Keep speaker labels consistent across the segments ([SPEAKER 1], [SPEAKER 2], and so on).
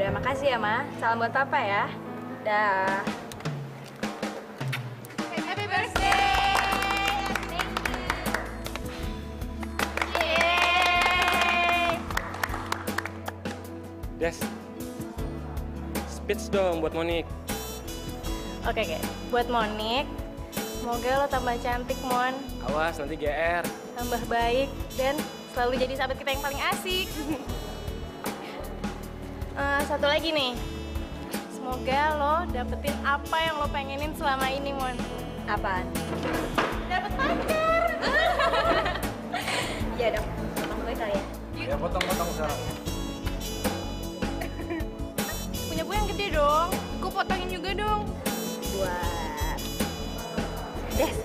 [SPEAKER 1] udah makasih ya, Ma. Salam buat Papa ya. Dah.
[SPEAKER 2] Happy birthday! Thank you. Yeay!
[SPEAKER 3] Des, speech dong buat Monik.
[SPEAKER 1] Oke, oke. Buat Monik, semoga lo tambah cantik, Mon.
[SPEAKER 3] Awas nanti GR.
[SPEAKER 1] Tambah baik, dan selalu jadi sahabat kita yang paling asik. Eh, satu lagi nih. Semoga lo dapetin apa yang lo pengenin selama ini, Mon. Apaan? Dapet pacar! Iya dong. Potong gue kali ya.
[SPEAKER 4] Ya potong-potong sekarang.
[SPEAKER 1] Punya gue yang gede dong.
[SPEAKER 2] Gue potongin juga dong.
[SPEAKER 1] Buat... Des.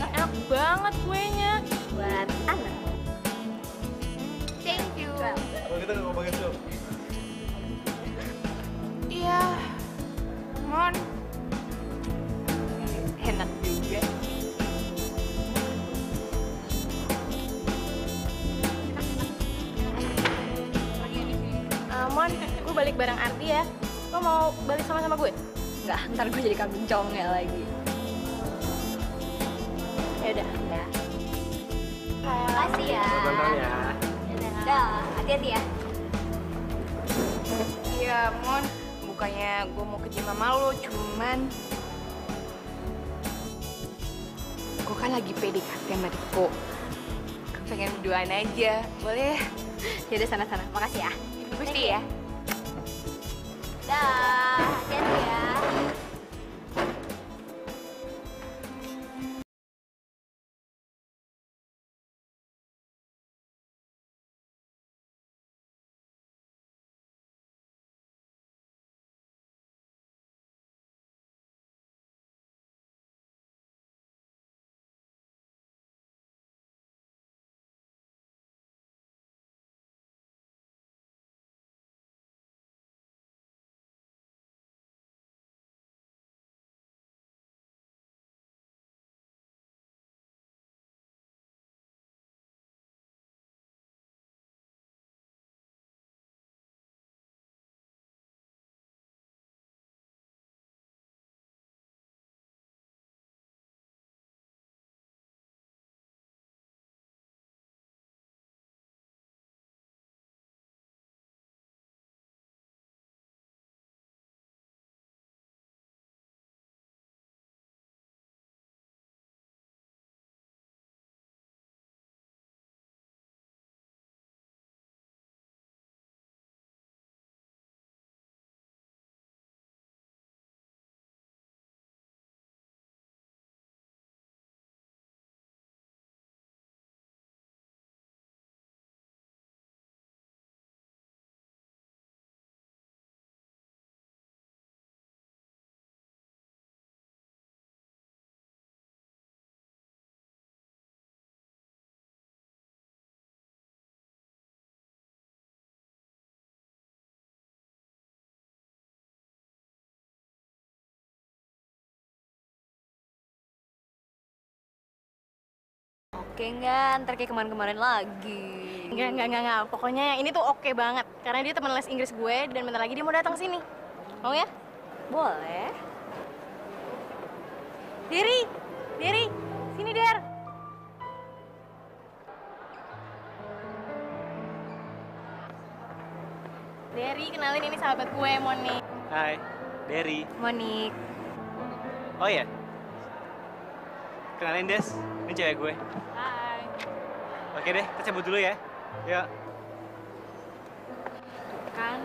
[SPEAKER 1] Enak banget kuenya. Buat
[SPEAKER 4] Kalau kita nggak mau bagian dulu.
[SPEAKER 2] Iya. Mon. Enak juga.
[SPEAKER 1] Eh, Mon, gue balik bareng Ardi ya. Lo mau balik sama-sama gue? Enggak, ntar gue jadi kambing congel lagi. Ya udah. Udah.
[SPEAKER 2] Makasih ya.
[SPEAKER 3] Tonton ya.
[SPEAKER 2] Dah, hati-hati ya. Iya, Mon. Bukannya gue mau ke gym sama lo, cuman... Gue kan lagi PDKT sama Riko. Gue pengen berduaan aja, boleh?
[SPEAKER 1] Ya udah sana-sana. Makasih ya.
[SPEAKER 2] Pasti ya.
[SPEAKER 1] Dah, hati-hati ya.
[SPEAKER 5] Oke enggak, ntar kayak kemarin-kemarin lagi.
[SPEAKER 1] Enggak, enggak, enggak, enggak. Pokoknya yang ini tuh oke banget. Karena dia teman les Inggris gue dan bentar lagi dia mau datang sini. Mau ya?
[SPEAKER 5] Boleh.
[SPEAKER 1] Diri, Diri, sini Der. Deri, kenalin ini sahabat gue, Monik.
[SPEAKER 3] Hai, Derry.
[SPEAKER 1] Monik.
[SPEAKER 3] Oh ya? Kenalin Des, ini cewek gue.
[SPEAKER 1] Hai.
[SPEAKER 3] Oke deh, kita cabut dulu ya. Ya.
[SPEAKER 1] Kan?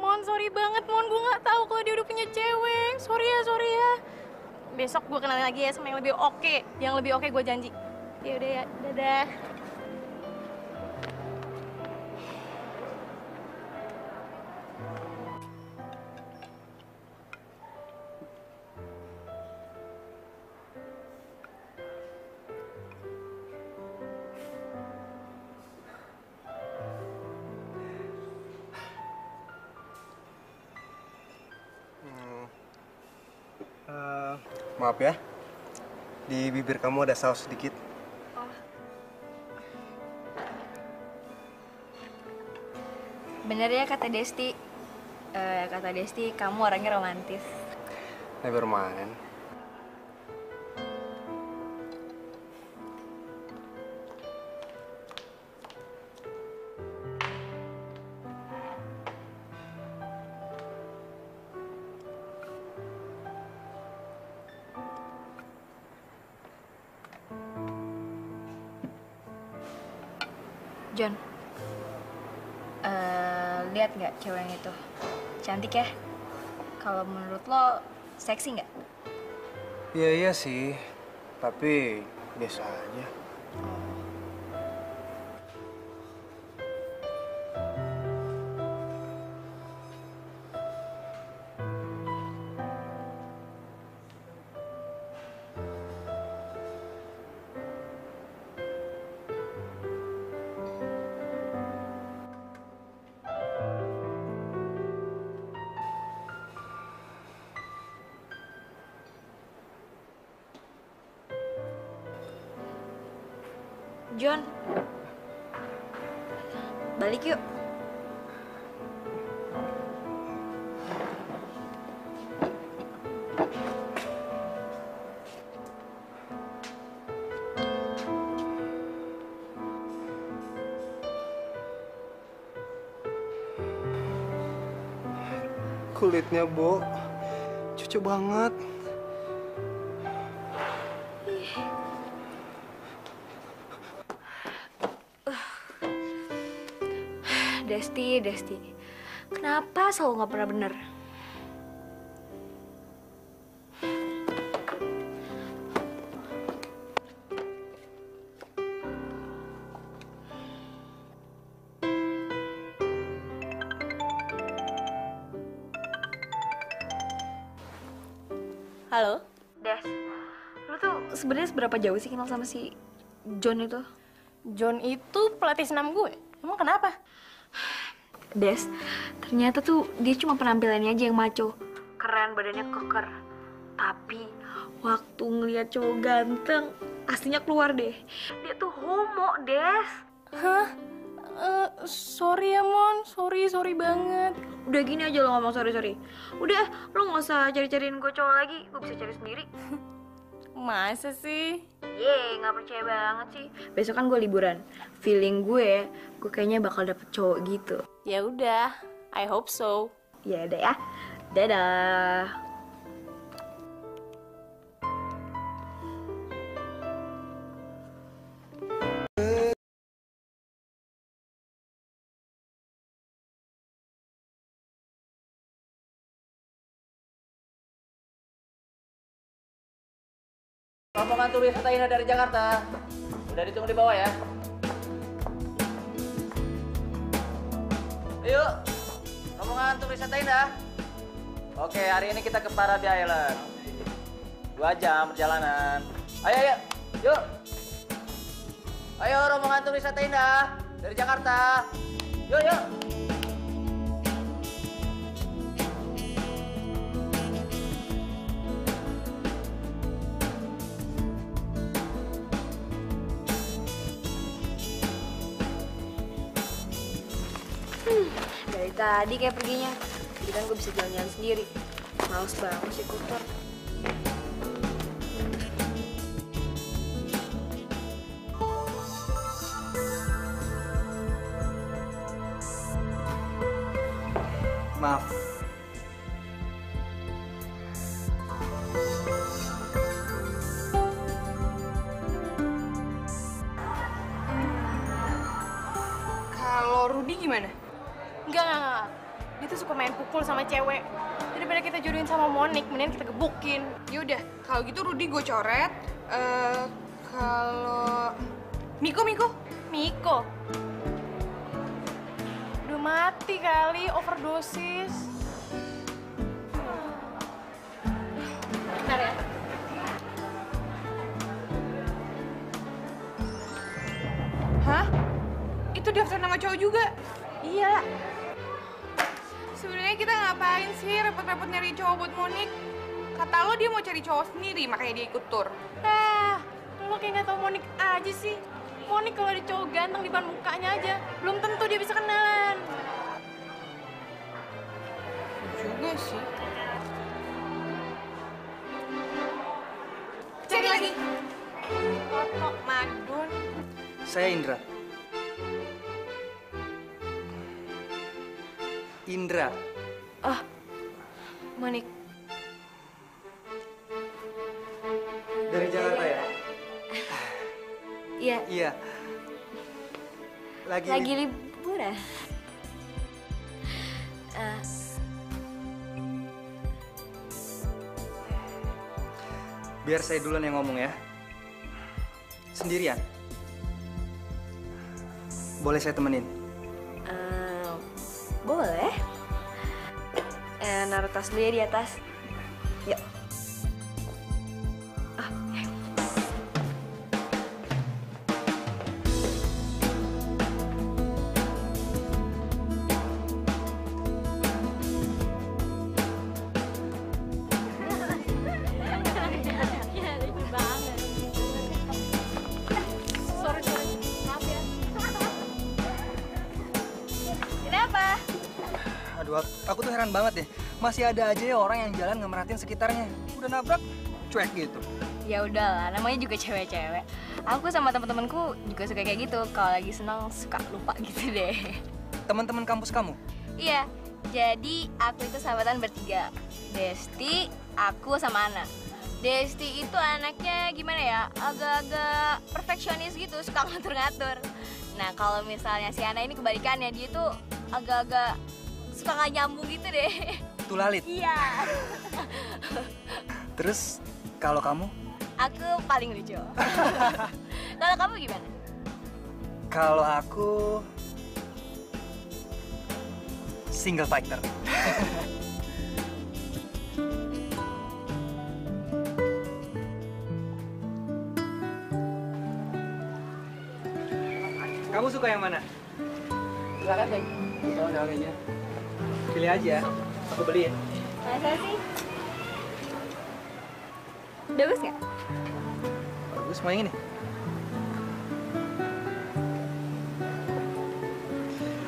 [SPEAKER 1] Mon, sorry banget, Mon. Gue nggak tahu kalau dia udah punya cewek. Sorry ya, sorry ya. Besok gue kenalin lagi ya sama yang lebih oke. Yang lebih oke gue janji. Ya udah ya, dadah.
[SPEAKER 4] Maaf ya, di bibir kamu ada saus sedikit. Oh.
[SPEAKER 5] Bener ya kata Desti, uh, kata Desti kamu orangnya romantis.
[SPEAKER 4] Never mind.
[SPEAKER 5] Cewek yang itu? Cantik ya? Kalau menurut lo, seksi nggak?
[SPEAKER 4] Iya iya sih, tapi biasa aja. Kulitnya, Bo. Cucu banget.
[SPEAKER 5] Desti, Desti. Kenapa selalu nggak pernah bener?
[SPEAKER 1] Halo?
[SPEAKER 5] Des, lu tuh sebenarnya seberapa jauh sih kenal sama si John itu?
[SPEAKER 1] John itu pelatih senam gue. Emang kenapa?
[SPEAKER 5] Des, ternyata tuh dia cuma penampilannya aja yang maco. Keren, badannya keker. Tapi waktu ngeliat cowok ganteng, aslinya keluar deh. Dia tuh homo, Des.
[SPEAKER 1] Hah? Eh, sorry ya, Mon. Sorry, sorry banget.
[SPEAKER 5] Udah gini aja lo ngomong sorry-sorry. Udah, lo nggak usah cari-cariin gue cowok lagi. Gue bisa cari sendiri.
[SPEAKER 1] Masa sih?
[SPEAKER 5] Yeay, nggak percaya banget sih. Besok kan gue liburan. Feeling gue, gue kayaknya bakal dapet cowok gitu.
[SPEAKER 1] Ya udah, I hope so.
[SPEAKER 5] Ya udah ya. Dadah.
[SPEAKER 6] Turis wisata Indah dari Jakarta. Udah ditunggu di bawah ya. Ayo, rombongan turis wisata. Oke, hari ini kita ke Parabi Island. Dua jam perjalanan. Ayo, ayo, yuk. Ayo, rombongan turis wisata dari Jakarta. Yuk, yuk.
[SPEAKER 5] Tadi kayak perginya. Jadi kan gue bisa jalan-jalan sendiri. Males banget sih kuter.
[SPEAKER 4] Maaf.
[SPEAKER 1] Mendingan kita gebukin.
[SPEAKER 2] Yaudah, kalau gitu Rudi gue coret. Eh, kalau Miko, Miko.
[SPEAKER 1] Miko. Udah mati kali, overdosis. Bentar ya.
[SPEAKER 2] Hah? Itu daftar nama cowok juga?
[SPEAKER 1] Iya.
[SPEAKER 2] Sebenarnya kita ngapain sih repot-repot nyari cowok buat Monik? Kata lo dia mau cari cowok sendiri, makanya dia ikut tur.
[SPEAKER 1] Ah, lo kayak gak tau Monik aja sih. Monik kalau ada cowok ganteng di depan mukanya aja, belum tentu dia bisa kenalan.
[SPEAKER 5] juga sih.
[SPEAKER 1] Cari lagi.
[SPEAKER 5] Foto Madun.
[SPEAKER 7] Saya Indra. Indra.
[SPEAKER 5] Monik.
[SPEAKER 7] Lagi,
[SPEAKER 1] lagi liburan. Eh,
[SPEAKER 7] Biar saya duluan yang ngomong ya. Sendirian. Boleh saya temenin?
[SPEAKER 1] eh, boleh. Eh, naruh tas dulu ya di atas.
[SPEAKER 7] Masih ada aja ya orang yang jalan nggak merhatiin sekitarnya. Udah nabrak, cuek gitu.
[SPEAKER 5] Ya udahlah, namanya juga cewek-cewek. Aku sama teman-temanku juga suka kayak gitu. Kalau lagi senang suka lupa gitu deh.
[SPEAKER 7] Teman-teman kampus kamu?
[SPEAKER 5] Iya, jadi aku itu sahabatan bertiga. Desti, aku sama Ana. Desti itu anaknya gimana ya, agak-agak perfeksionis gitu, suka ngatur-ngatur. Nah kalau misalnya si Ana ini kebalikannya, dia tuh agak-agak suka nggak nyambung gitu deh.
[SPEAKER 7] Tulalit.
[SPEAKER 5] Iya.
[SPEAKER 7] Terus kalau kamu?
[SPEAKER 5] Aku paling lucu. kalau kamu gimana?
[SPEAKER 7] Kalau aku single fighter. Kamu suka yang mana?
[SPEAKER 6] Silakan ada harganya.
[SPEAKER 7] Pilih aja. Aku beliin.
[SPEAKER 5] Masa sih? Bagus nggak?
[SPEAKER 7] Bagus, mau yang ini?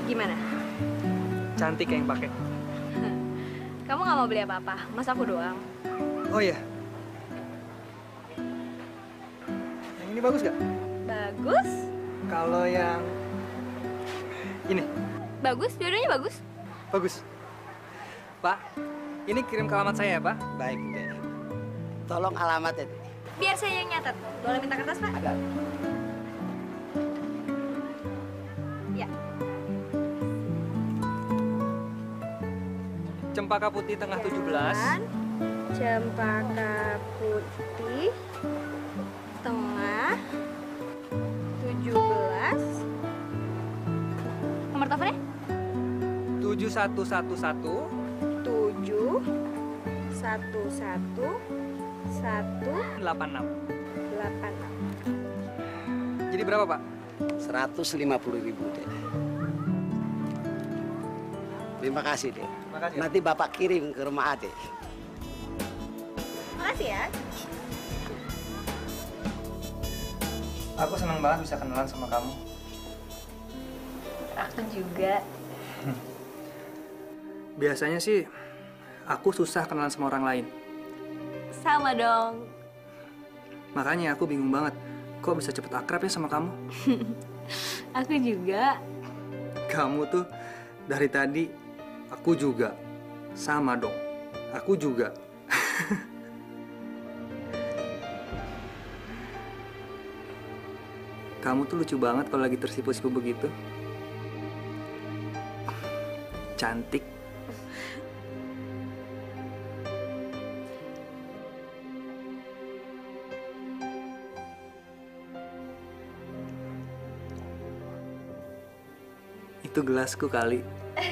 [SPEAKER 5] Gimana?
[SPEAKER 7] Cantik yang pakai.
[SPEAKER 5] Kamu nggak mau beli apa-apa? Mas aku doang.
[SPEAKER 7] Oh iya. Yang ini bagus gak?
[SPEAKER 5] Bagus?
[SPEAKER 7] Kalau yang ini
[SPEAKER 5] Bagus? Dua-duanya bagus?
[SPEAKER 7] bagus. Ini kirim ke alamat saya ya, Pak.
[SPEAKER 8] Baik, Dek. Tolong alamatnya, Dek.
[SPEAKER 5] Biar saya yang nyatet. Boleh minta kertas, Pak?
[SPEAKER 8] Ada.
[SPEAKER 5] Ya.
[SPEAKER 7] Cempaka Putih Tengah 17.
[SPEAKER 5] Kan? Cempaka putih tengah 17 Nomor teleponnya?
[SPEAKER 7] 7111
[SPEAKER 5] 7 satu satu satu
[SPEAKER 7] 86.
[SPEAKER 5] delapan
[SPEAKER 7] Jadi berapa, Pak?
[SPEAKER 8] 150 ribu, Dek. Terima kasih, Dek.
[SPEAKER 7] Terima kasih.
[SPEAKER 8] Nanti Bapak kirim ke rumah Ade.
[SPEAKER 5] Makasih ya
[SPEAKER 7] Aku senang banget bisa kenalan sama kamu.
[SPEAKER 5] Aku juga
[SPEAKER 7] Biasanya sih aku susah kenalan sama orang lain.
[SPEAKER 5] Sama dong
[SPEAKER 7] Makanya aku bingung banget. Kok bisa cepet akrab ya sama kamu?
[SPEAKER 5] Aku juga
[SPEAKER 7] Kamu tuh dari tadi aku juga. Sama dong. Aku juga. Kamu tuh lucu banget kalau lagi tersipu-sipu begitu. Cantik. Itu gelasku kali.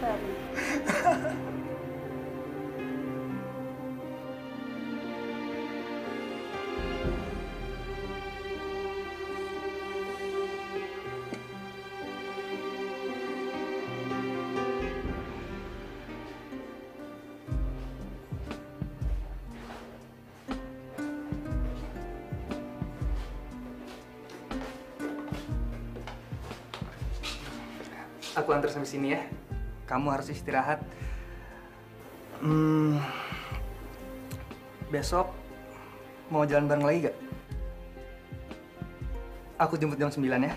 [SPEAKER 7] Aku sini ya. kamu harus istirahat. Hmm, besok mau jalan bareng lagi gak? Aku jemput jam 9 ya.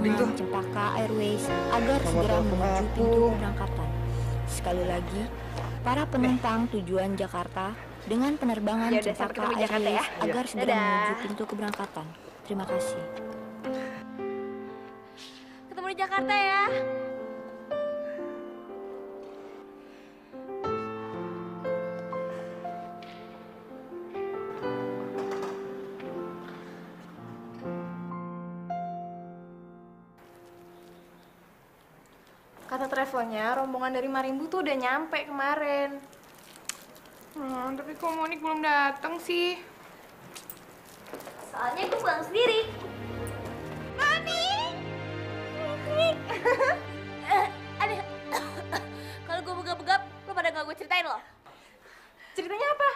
[SPEAKER 7] Boarding tuh.
[SPEAKER 9] Cempaka Airways agar segera menuju pintu keberangkatan. Sekali lagi, para penumpang tujuan Jakarta dengan penerbangan
[SPEAKER 5] Yaudah,
[SPEAKER 9] Cempaka
[SPEAKER 5] Jakarta
[SPEAKER 9] Airways
[SPEAKER 5] ya.
[SPEAKER 9] agar segera
[SPEAKER 5] Dadah.
[SPEAKER 9] menuju pintu keberangkatan. Terima kasih.
[SPEAKER 4] Ketemu di Jakarta ya.
[SPEAKER 1] Travelnya, rombongan dari Marimbu tuh udah nyampe kemarin.
[SPEAKER 2] Hmm, tapi kok Monik belum datang sih?
[SPEAKER 4] Soalnya gue pulang sendiri. Mami! Ada. Kalau gue begap-begap, lo pada nggak gue ceritain loh.
[SPEAKER 1] Ceritanya apa?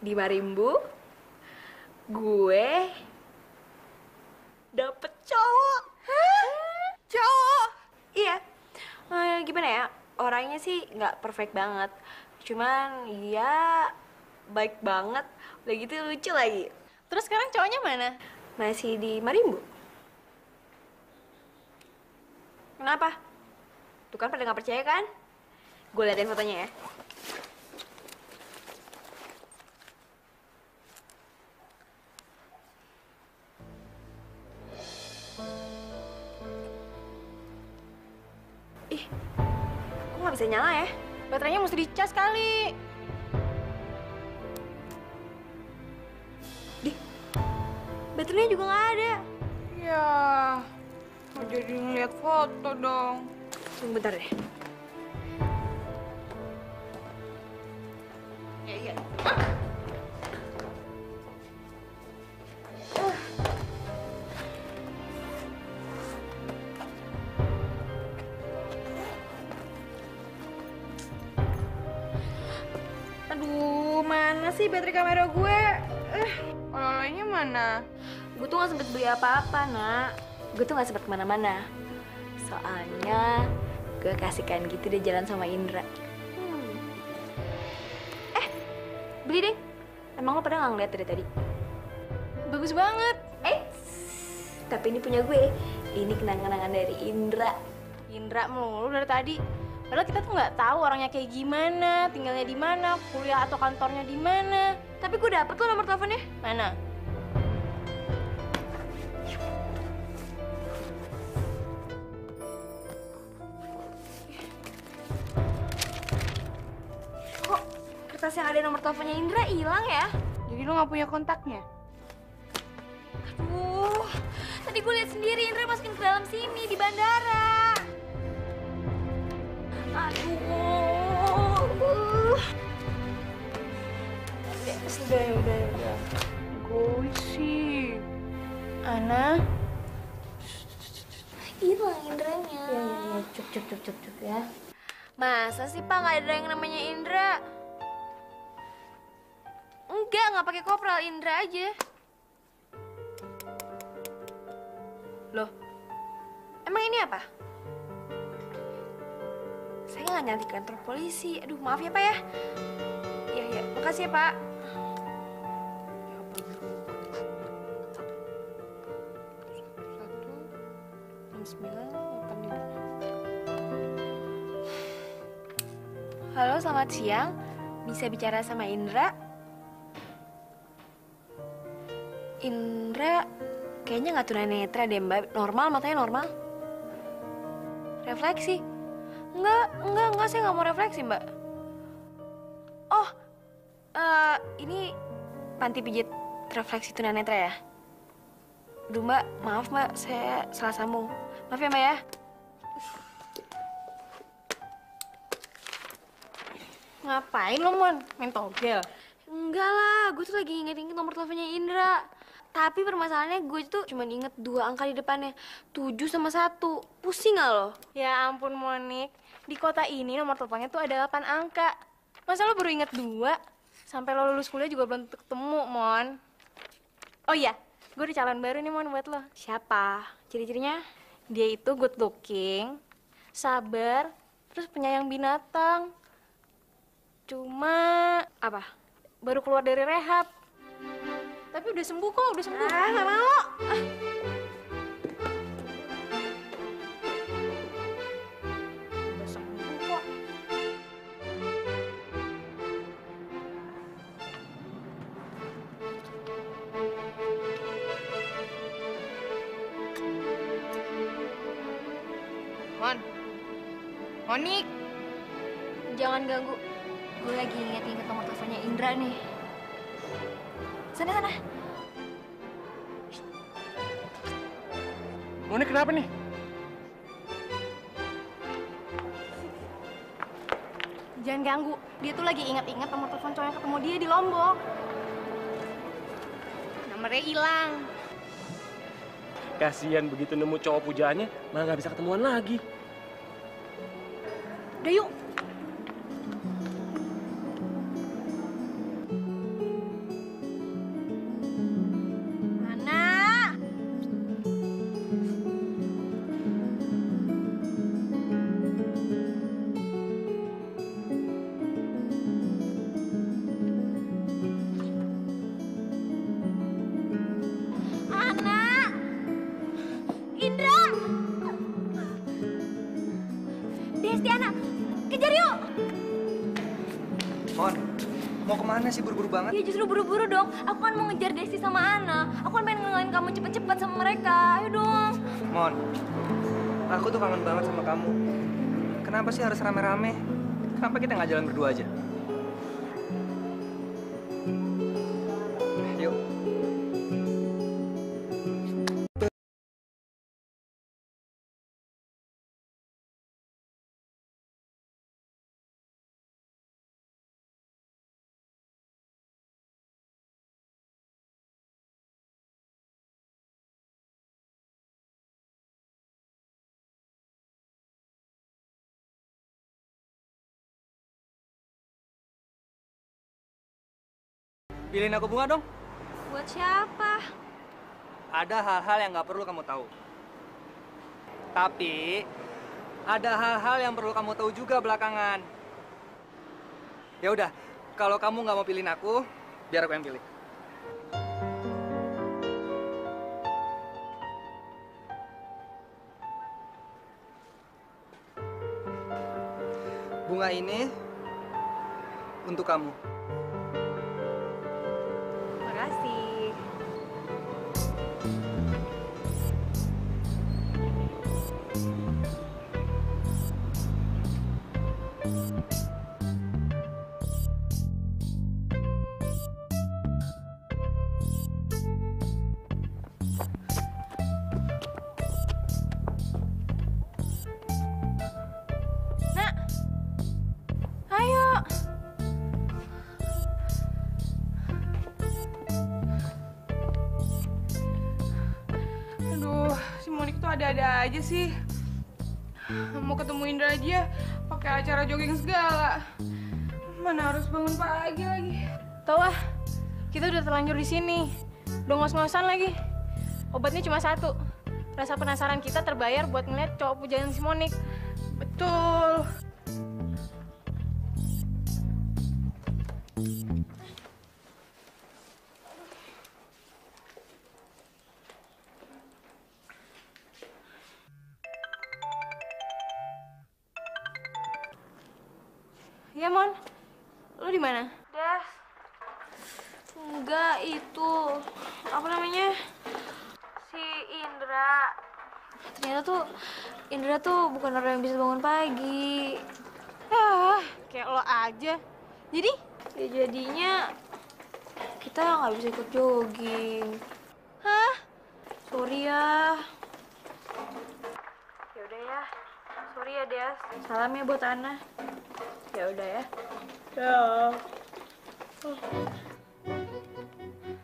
[SPEAKER 5] Di Marimbu, gue dapet cowok. Cowok? Iya. Eh, gimana ya? Orangnya sih nggak perfect banget. Cuman ya baik banget. Udah gitu lucu lagi.
[SPEAKER 1] Terus sekarang cowoknya mana?
[SPEAKER 5] Masih di Marimbu. Kenapa? Tuh kan pada nggak percaya kan? Gue liatin fotonya ya. Ih, kok nggak bisa nyala ya?
[SPEAKER 1] Baterainya mesti dicas kali.
[SPEAKER 5] Baterainya juga nggak ada.
[SPEAKER 2] Ya, mau jadi ngeliat foto dong.
[SPEAKER 5] Tunggu bentar deh. Sempet beli apa-apa, nak. Gue tuh gak sempet ke mana-mana. Soalnya gue kasihkan gitu deh jalan sama Indra. Hmm. Eh, beli deh. Emang lo pada gak ngeliat dari tadi?
[SPEAKER 1] bagus banget.
[SPEAKER 5] Eh, tapi ini punya gue. Ini kenang-kenangan dari Indra.
[SPEAKER 1] Indra mulu dari tadi. Padahal kita tuh nggak tahu orangnya kayak gimana, tinggalnya di mana, kuliah atau kantornya di mana.
[SPEAKER 5] Tapi gue dapet lo nomor teleponnya.
[SPEAKER 1] Mana?
[SPEAKER 5] Yang ada nomor teleponnya Indra hilang ya?
[SPEAKER 2] Jadi lo gak punya kontaknya?
[SPEAKER 5] Aduh, tadi gue lihat sendiri Indra masukin ke dalam sini di bandara. Aduh.
[SPEAKER 1] Sudah ya, udah ya, udah.
[SPEAKER 2] Gue sih.
[SPEAKER 1] Ana,
[SPEAKER 5] Hilang Indranya.
[SPEAKER 1] ya ya ya, cuk cuk cuk cuk cuk ya.
[SPEAKER 5] Masa sih Pak nggak ada yang namanya Indra? Enggak, nggak pakai kopral Indra aja. Loh, emang ini apa? Saya nggak nyari kantor polisi. Aduh, maaf ya Pak ya. Iya, iya. Makasih ya Pak. Halo, selamat siang. Bisa bicara sama Indra? Indra kayaknya nggak tunanetra deh mbak. Normal, matanya normal. Refleksi? Enggak, enggak, enggak. Saya nggak mau refleksi mbak. Oh, eh ini panti pijit refleksi tunanetra ya? Aduh mbak, maaf mbak. Saya salah sambung. Maaf ya mbak ya.
[SPEAKER 1] Ngapain lo, Mon? Main togel?
[SPEAKER 5] Enggak lah, gue tuh lagi inget-inget nomor teleponnya Indra. Tapi permasalahannya gue tuh cuma inget dua angka di depannya. Tujuh sama satu. Pusing gak lo?
[SPEAKER 1] Ya ampun, Monik. Di kota ini nomor teleponnya tuh ada 8 angka. Masa lo baru inget dua? Sampai lo lulus kuliah juga belum ketemu, Mon. Oh iya, gue ada calon baru nih, Mon, buat lo.
[SPEAKER 5] Siapa? Ciri-cirinya?
[SPEAKER 1] Dia itu good looking, sabar, terus penyayang binatang. Cuma
[SPEAKER 5] Apa?
[SPEAKER 1] baru keluar dari rehab. Tapi udah sembuh kok, udah sembuh.
[SPEAKER 5] Ah, gak mau.
[SPEAKER 1] Udah sembuh kok.
[SPEAKER 2] Mon. Monik.
[SPEAKER 5] Jangan ganggu. Gue lagi inget-inget nomor teleponnya Indra nih. Sana, sana.
[SPEAKER 10] Monik kenapa nih?
[SPEAKER 1] Jangan ganggu. Dia tuh lagi ingat-ingat nomor telepon cowok yang ketemu dia di Lombok. Nomornya hilang.
[SPEAKER 10] Kasihan begitu nemu cowok pujaannya, malah nggak bisa ketemuan lagi.
[SPEAKER 1] Udah yuk.
[SPEAKER 7] Buru-buru
[SPEAKER 4] dong. Aku kan mau ngejar Desti sama Ana. Aku kan pengen ngenalin kamu cepet-cepet sama mereka. Ayo dong.
[SPEAKER 7] Mon, aku tuh kangen banget sama kamu. Kenapa sih harus rame-rame? Kenapa kita nggak jalan berdua aja? Pilihin aku bunga dong.
[SPEAKER 4] Buat siapa?
[SPEAKER 7] Ada hal-hal yang nggak perlu kamu tahu. Tapi ada hal-hal yang perlu kamu tahu juga belakangan. Ya udah, kalau kamu nggak mau pilihin aku, biar aku yang pilih. Bunga ini untuk kamu.
[SPEAKER 2] Sih. Mau ketemu Indra aja pakai acara jogging segala. Mana harus bangun pagi lagi.
[SPEAKER 1] Tahu ah, kita udah terlanjur di sini. Udah ngos-ngosan lagi. Obatnya cuma satu. Rasa penasaran kita terbayar buat ngeliat cowok pujaan si Monik. Iya, Mon. Lu di mana?
[SPEAKER 5] Des. Enggak itu. Apa namanya? Si Indra. Ternyata tuh Indra tuh bukan orang yang bisa bangun pagi.
[SPEAKER 1] Ah, kayak lo aja. Jadi?
[SPEAKER 5] Ya jadinya kita nggak bisa ikut jogging.
[SPEAKER 1] Hah?
[SPEAKER 5] Sorry ya. Ya udah ya. Sorry ya, Des. Salam ya buat Ana. Ya udah ya. Ya.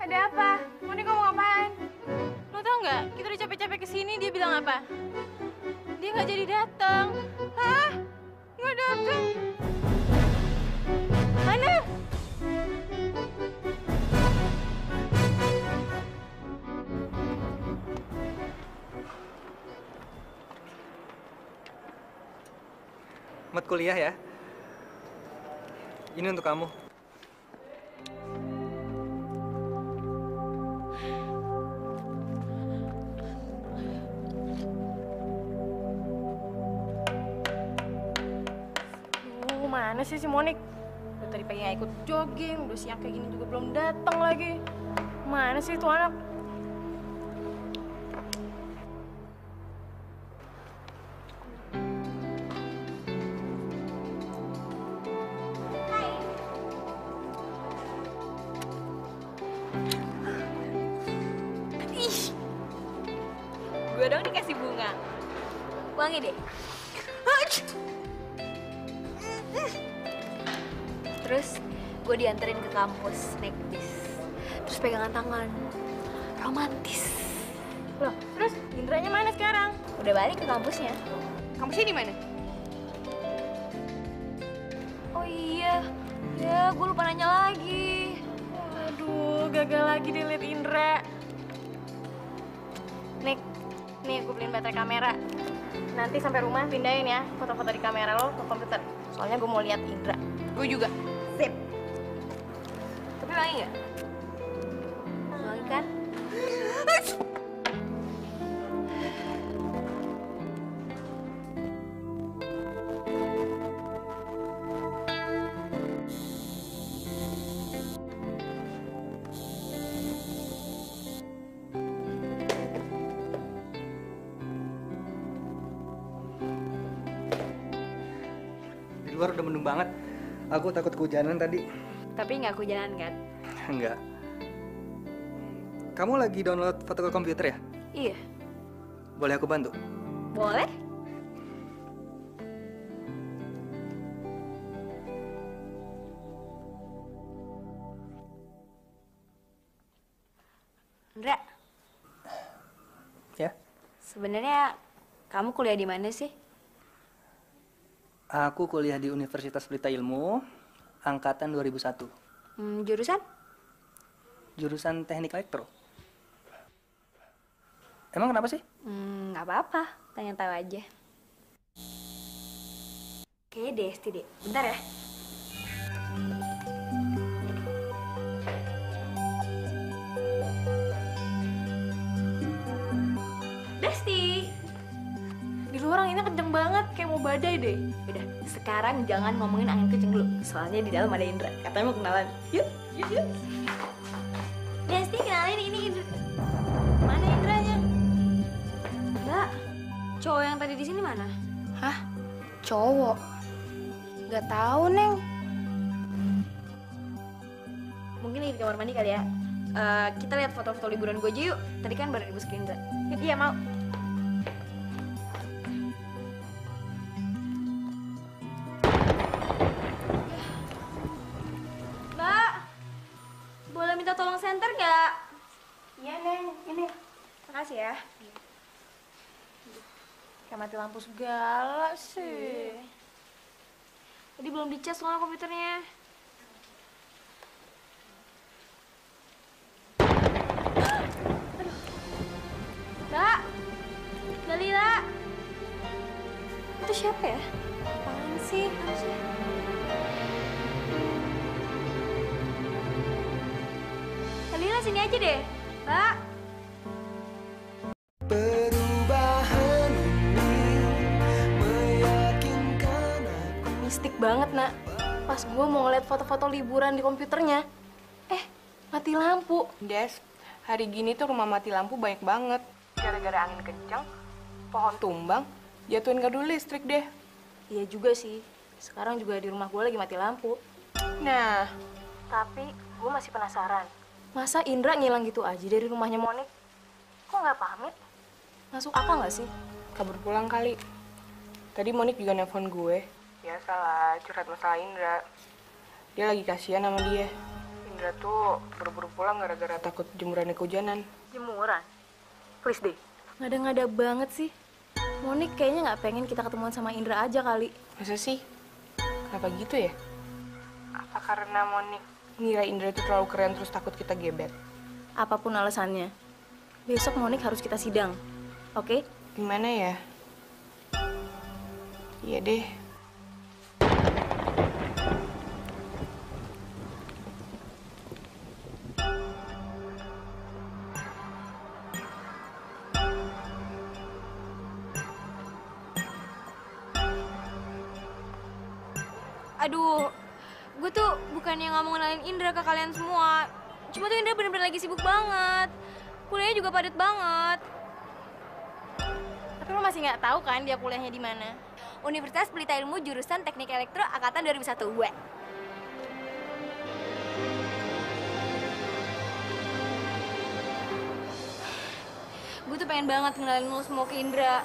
[SPEAKER 1] Ada apa? Monik ngomong apaan? Lo tau nggak? Kita udah capek-capek ke sini, dia bilang apa? Dia nggak jadi datang. Hah? Nggak datang? Mana?
[SPEAKER 7] Mat kuliah ya. Ini untuk kamu.
[SPEAKER 1] Duh, mana sih si Monik? Udah tadi pagi ikut jogging, udah siang kayak gini juga belum datang lagi. Mana sih itu anak?
[SPEAKER 5] Kampus naik bis. Terus pegangan tangan. Romantis.
[SPEAKER 1] Loh, terus Indranya mana sekarang?
[SPEAKER 5] Udah balik ke kampusnya.
[SPEAKER 1] Kampusnya di mana?
[SPEAKER 5] Oh iya, ya gue lupa nanya lagi.
[SPEAKER 1] Aduh, gagal lagi deh liat Indra. Nik, nih gue beliin baterai kamera. Nanti sampai rumah pindahin ya foto-foto di kamera lo ke komputer. Soalnya gue mau lihat Indra.
[SPEAKER 2] Gue juga.
[SPEAKER 5] Wangi nggak? Kan?
[SPEAKER 7] Di luar udah mendung banget. Aku takut kehujanan tadi.
[SPEAKER 5] Tapi nggak kehujanan kan?
[SPEAKER 7] Enggak. Kamu lagi download foto ke komputer ya?
[SPEAKER 5] Iya.
[SPEAKER 7] Boleh aku bantu?
[SPEAKER 5] Boleh? Indra,
[SPEAKER 7] Ya.
[SPEAKER 5] sebenarnya kamu kuliah di mana sih?
[SPEAKER 7] Aku kuliah di Universitas Pelita Ilmu, angkatan 2001.
[SPEAKER 5] Hmm, jurusan?
[SPEAKER 7] Jurusan Teknik Elektro. Emang kenapa sih?
[SPEAKER 5] Hmm, nggak apa-apa, tanya tahu aja. Oke, Desti deh. Bentar ya. Desti.
[SPEAKER 1] Di luar anginnya kenceng banget, kayak mau badai deh.
[SPEAKER 5] Udah, sekarang jangan ngomongin angin kenceng dulu. Soalnya di dalam ada Indra. Katanya mau kenalan. Yuk, yuk, yuk. Desti, kenalin ini Indra. Mana Indranya? Mbak, cowok yang tadi di sini mana?
[SPEAKER 1] Hah? Cowok? Gak tahu Neng.
[SPEAKER 5] Mungkin lagi di kamar mandi kali ya. Eh, kita lihat foto-foto liburan gue aja yuk. Tadi kan baru ibu Indra.
[SPEAKER 1] Iya mau. Lampu segala sih.
[SPEAKER 5] Tadi belum dicas soalnya komputernya. Mbak, Mbak Lila. Itu siapa ya?
[SPEAKER 1] Apaan sih?
[SPEAKER 5] Apa sih? Mbak Lila sini aja deh. Mbak.
[SPEAKER 1] Banget, nak. Pas gue mau ngeliat foto-foto liburan di komputernya, eh, mati lampu.
[SPEAKER 2] Des, hari gini tuh rumah mati lampu banyak banget. Gara-gara angin kencang, pohon tumbang, jatuhin gardu listrik deh.
[SPEAKER 1] Iya juga sih. Sekarang juga di rumah gue lagi mati lampu.
[SPEAKER 2] Nah,
[SPEAKER 1] Tapi gue masih penasaran. Masa Indra ngilang gitu aja dari rumahnya Monik? Kok nggak pamit? Masuk akal nggak sih?
[SPEAKER 2] kabur pulang kali. Tadi Monik juga nelfon gue. Ya salah, curhat masalah Indra. Dia lagi kasihan sama dia. Indra tuh buru-buru pulang gara-gara takut jemurannya kehujanan.
[SPEAKER 1] Jemuran? Please deh. Ngada-ngada banget sih. Monik kayaknya nggak pengen kita ketemuan sama Indra aja kali.
[SPEAKER 2] Masa sih? Kenapa gitu ya? Apa karena Monik ngira Indra itu terlalu keren terus takut kita gebet?
[SPEAKER 1] Apa pun alasannya. Besok Monik harus kita sidang. Oke?
[SPEAKER 2] Gimana ya? Iya deh.
[SPEAKER 5] Aduh, gue tuh bukannya nggak mau ngenalin Indra ke kalian semua. Cuma tuh Indra bener-bener lagi sibuk banget. Kuliahnya juga padat banget.
[SPEAKER 1] Tapi lo masih nggak tahu kan dia kuliahnya di mana?
[SPEAKER 5] Universitas Pelita Ilmu jurusan Teknik Elektro angkatan 2001 gue. Gue tuh pengen banget ngenalin lo semua ke Indra.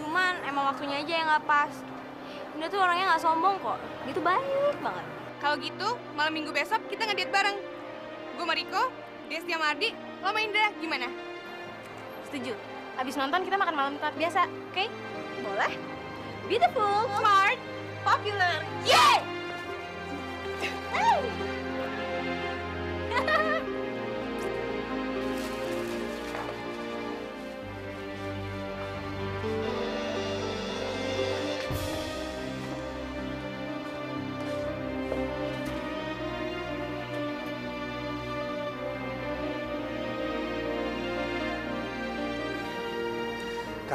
[SPEAKER 4] Cuman emang waktunya aja yang nggak pas. Indra tuh orangnya nggak sombong kok. Dia tuh baik banget.
[SPEAKER 2] Kalau gitu, malam minggu besok kita ngedate bareng. Gue sama Riko, Desti sama Ardi, lo sama Indra, gimana?
[SPEAKER 1] Setuju. Abis nonton kita makan malam tempat biasa, oke?
[SPEAKER 4] Boleh? Beautiful.
[SPEAKER 2] Smart, popular,
[SPEAKER 4] Yeay!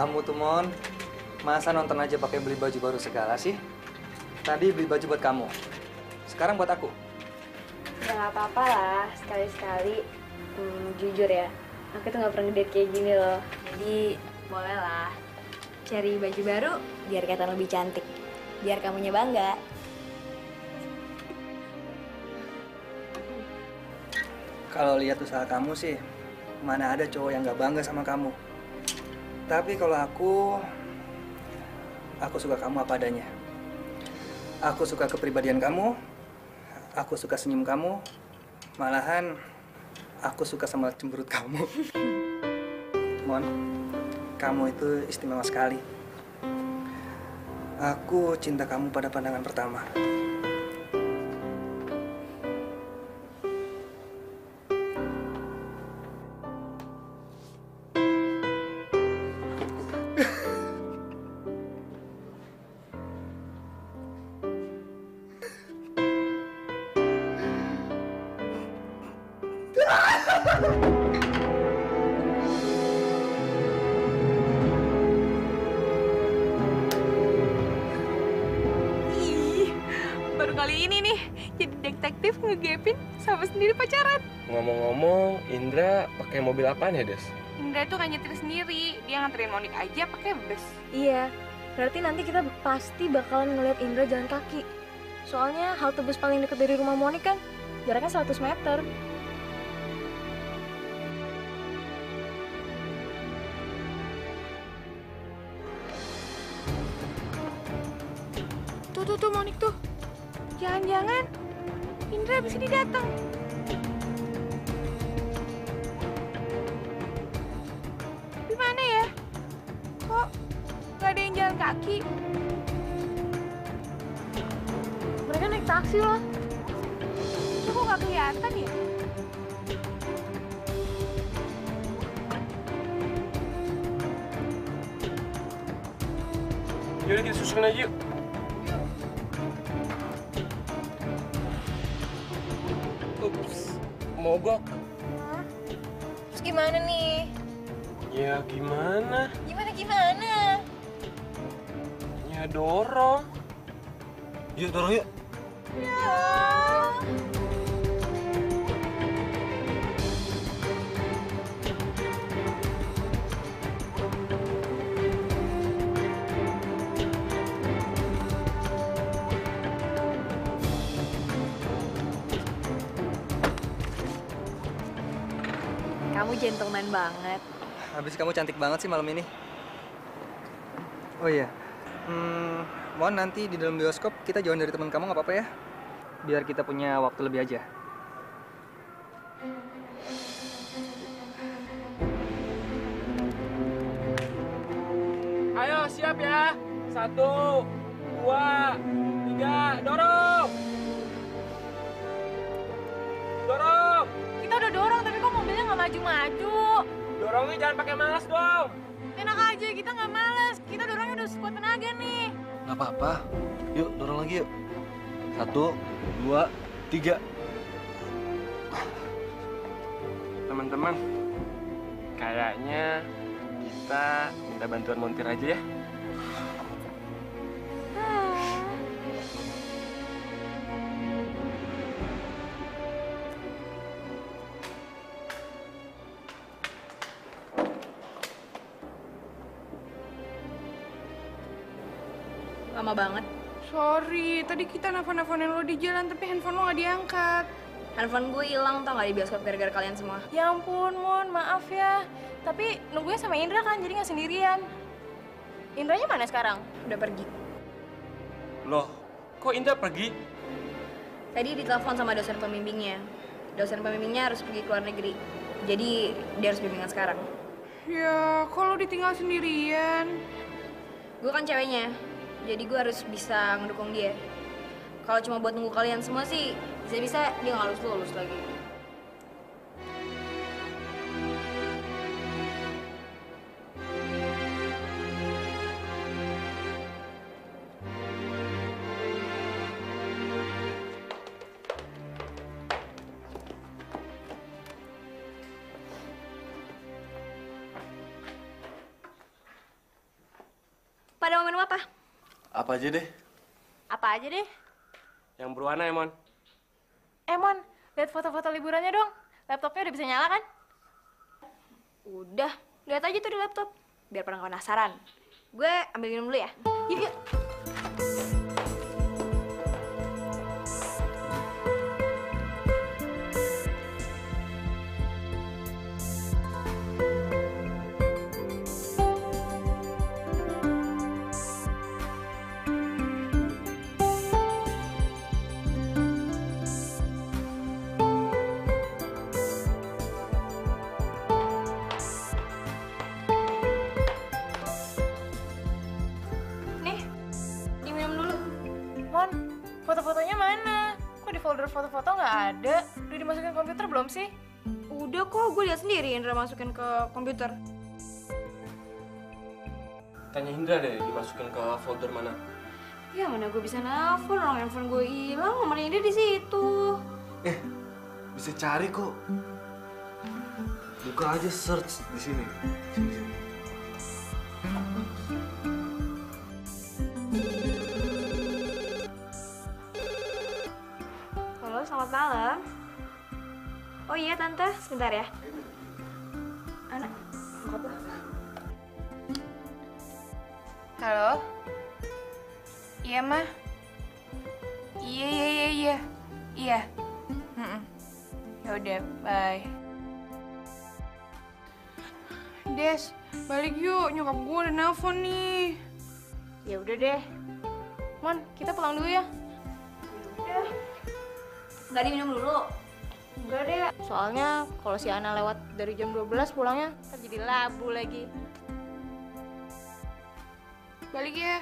[SPEAKER 7] Kamu tuh Mon, masa nonton aja pakai beli baju baru segala sih? Tadi beli baju buat kamu, sekarang buat aku.
[SPEAKER 5] Ya nggak apa-apa lah, sekali-sekali. Hmm, jujur ya, aku tuh nggak pernah ngedate kayak gini loh. Jadi boleh lah cari baju baru biar kelihatan lebih cantik. Biar kamunya bangga.
[SPEAKER 7] Kalau lihat usaha kamu sih, mana ada cowok yang nggak bangga sama kamu. Tapi kalau aku, aku suka kamu apa adanya. Aku suka kepribadian kamu, aku suka senyum kamu, malahan aku suka sama cemberut kamu. Mon, kamu itu istimewa sekali. Aku cinta kamu pada pandangan pertama.
[SPEAKER 10] Apaan ya, Des?
[SPEAKER 2] Indra tuh kan nyetir sendiri, dia nganterin Monik aja pakai bus.
[SPEAKER 1] Iya, berarti nanti kita pasti bakalan ngeliat Indra jalan kaki. Soalnya halte bus paling dekat dari rumah Monik kan jaraknya 100 meter.
[SPEAKER 2] Ya?
[SPEAKER 10] Yaudah kita susulin aja yuk. Ups, mogok.
[SPEAKER 1] Terus gimana nih?
[SPEAKER 10] Ya gimana?
[SPEAKER 1] Gimana gimana?
[SPEAKER 10] Ya dorong. Yuk dorong yuk.
[SPEAKER 5] Kamu gentleman banget.
[SPEAKER 7] Habis kamu cantik banget sih malam ini. Oh iya, hmm, mohon nanti di dalam bioskop kita jauhin dari teman kamu nggak apa-apa ya? Biar kita punya waktu lebih aja.
[SPEAKER 10] Ayo siap ya. Satu, dua, tiga. Dorong.
[SPEAKER 1] Maju-maju.
[SPEAKER 10] Dorongnya jangan pakai malas dong.
[SPEAKER 1] Enak aja, kita nggak males. Kita dorongnya udah sekuat tenaga nih.
[SPEAKER 11] Gak apa-apa. Yuk, dorong lagi yuk. Satu, dua, tiga.
[SPEAKER 10] Teman-teman, kayaknya kita minta bantuan montir aja ya.
[SPEAKER 2] Sorry, tadi kita nelfon-nelfonin lo di jalan tapi handphone lo gak diangkat.
[SPEAKER 4] Handphone gue hilang tau gak di bioskop gara-gara kalian semua.
[SPEAKER 1] Ya ampun, Mon, maaf ya. Tapi nunggunya sama Indra kan, jadi nggak sendirian. Indranya mana sekarang?
[SPEAKER 5] Udah pergi.
[SPEAKER 10] Loh, kok Indra pergi?
[SPEAKER 5] Tadi ditelepon sama dosen pembimbingnya. Dosen pembimbingnya harus pergi ke luar negeri. Jadi dia harus bimbingan sekarang.
[SPEAKER 2] Ya, kalau ditinggal sendirian.
[SPEAKER 5] Gue kan ceweknya, jadi gue harus bisa ngedukung dia. Kalau cuma buat nunggu kalian semua sih, bisa-bisa dia nggak lulus lulus lagi. Apa
[SPEAKER 10] aja deh?
[SPEAKER 1] Apa aja deh?
[SPEAKER 10] Yang berwarna, Emon.
[SPEAKER 1] Emon, lihat foto-foto liburannya dong. Laptopnya udah bisa nyala kan?
[SPEAKER 5] Udah, lihat aja tuh di laptop. Biar pada penasaran. Gue ambil minum dulu ya.
[SPEAKER 1] Yuk, yuk.
[SPEAKER 5] Sendiri Indra masukin ke komputer.
[SPEAKER 10] Tanya Indra deh, dimasukin ke folder mana.
[SPEAKER 5] Ya mana gue bisa nelfon, orang handphone gue hilang, nomornya dia di situ.
[SPEAKER 11] Eh, bisa cari kok. Buka aja search di sini. Sini, sini.
[SPEAKER 5] Halo, selamat malam. Oh iya tante, sebentar ya.
[SPEAKER 2] Halo? Iya, mah? Iya, iya, iya, iya. Iya. Mm-mm. Ya udah, bye. Des, balik yuk. Nyokap gue udah nelpon nih.
[SPEAKER 1] Ya udah deh. Mon, kita pulang dulu ya.
[SPEAKER 5] Nggak diminum dulu.
[SPEAKER 1] Enggak deh. Soalnya kalau si Ana lewat dari jam 12 pulangnya ntar jadi labu lagi.
[SPEAKER 2] Balik ya.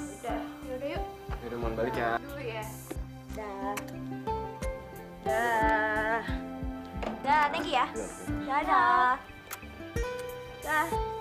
[SPEAKER 1] Udah, yaudah yuk.
[SPEAKER 10] Yaudah, mohon balik ya.
[SPEAKER 1] Dulu ya.
[SPEAKER 5] Dah. Dah. Dah, thank you ya. Dadah. Dah.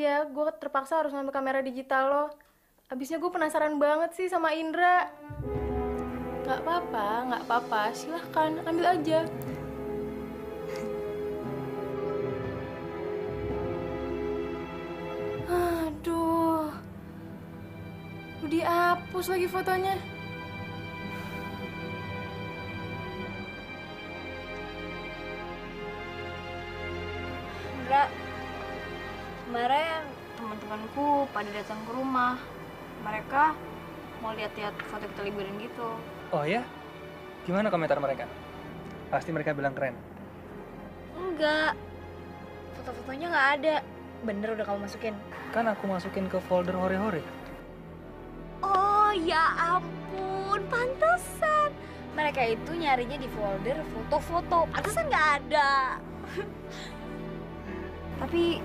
[SPEAKER 1] Ya, gue terpaksa harus ngambil kamera digital lo. Abisnya gue penasaran banget sih sama Indra. Gak apa-apa, gak apa-apa, silahkan ambil aja. Aduh, udah dihapus lagi fotonya.
[SPEAKER 5] Teman-temanku pada datang ke rumah. Mereka mau lihat-lihat foto kita liburan gitu.
[SPEAKER 7] Oh ya? Gimana komentar mereka? Pasti mereka bilang keren.
[SPEAKER 5] Enggak. Foto-fotonya nggak ada. Bener udah kamu masukin.
[SPEAKER 7] Kan aku masukin ke folder hore-hore.
[SPEAKER 5] Oh ya ampun, pantesan. Mereka itu nyarinya di folder foto-foto. Pantesan nggak ada. Tapi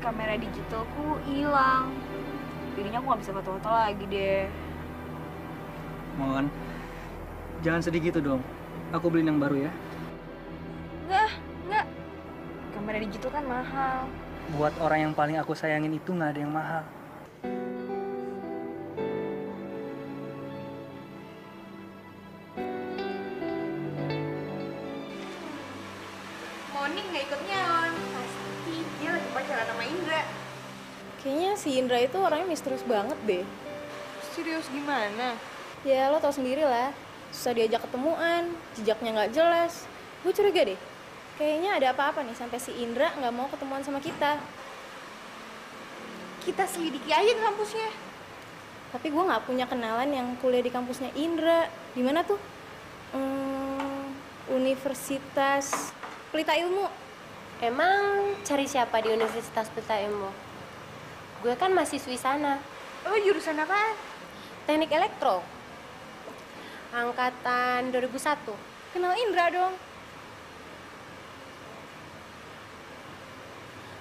[SPEAKER 5] kamera digitalku hilang. Jadinya aku nggak bisa foto-foto lagi deh.
[SPEAKER 7] Mohon, jangan sedih gitu dong. Aku beliin yang baru ya.
[SPEAKER 5] Enggak, enggak. Kamera digital kan mahal.
[SPEAKER 7] Buat orang yang paling aku sayangin itu nggak ada yang mahal.
[SPEAKER 2] Indra
[SPEAKER 1] itu orangnya misterius banget deh.
[SPEAKER 2] Serius gimana?
[SPEAKER 1] Ya lo tau sendiri lah, susah diajak ketemuan, jejaknya nggak jelas. Gue curiga deh. Kayaknya ada apa-apa nih sampai si Indra nggak mau ketemuan sama kita.
[SPEAKER 2] Kita selidiki aja ke kampusnya.
[SPEAKER 1] Tapi gue nggak punya kenalan yang kuliah di kampusnya Indra. Di mana tuh? Hmm, Universitas Pelita Ilmu.
[SPEAKER 12] Emang cari siapa di Universitas Pelita Ilmu? Gue kan mahasiswi sana.
[SPEAKER 2] Oh, jurusan apa?
[SPEAKER 12] Teknik elektro. Angkatan 2001.
[SPEAKER 1] Kenal Indra dong.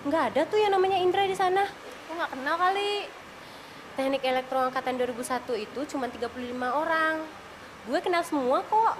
[SPEAKER 12] Nggak ada tuh yang namanya Indra di sana.
[SPEAKER 1] Lo nggak kenal kali.
[SPEAKER 12] Teknik elektro angkatan 2001 itu cuma 35 orang. Gue kenal semua kok.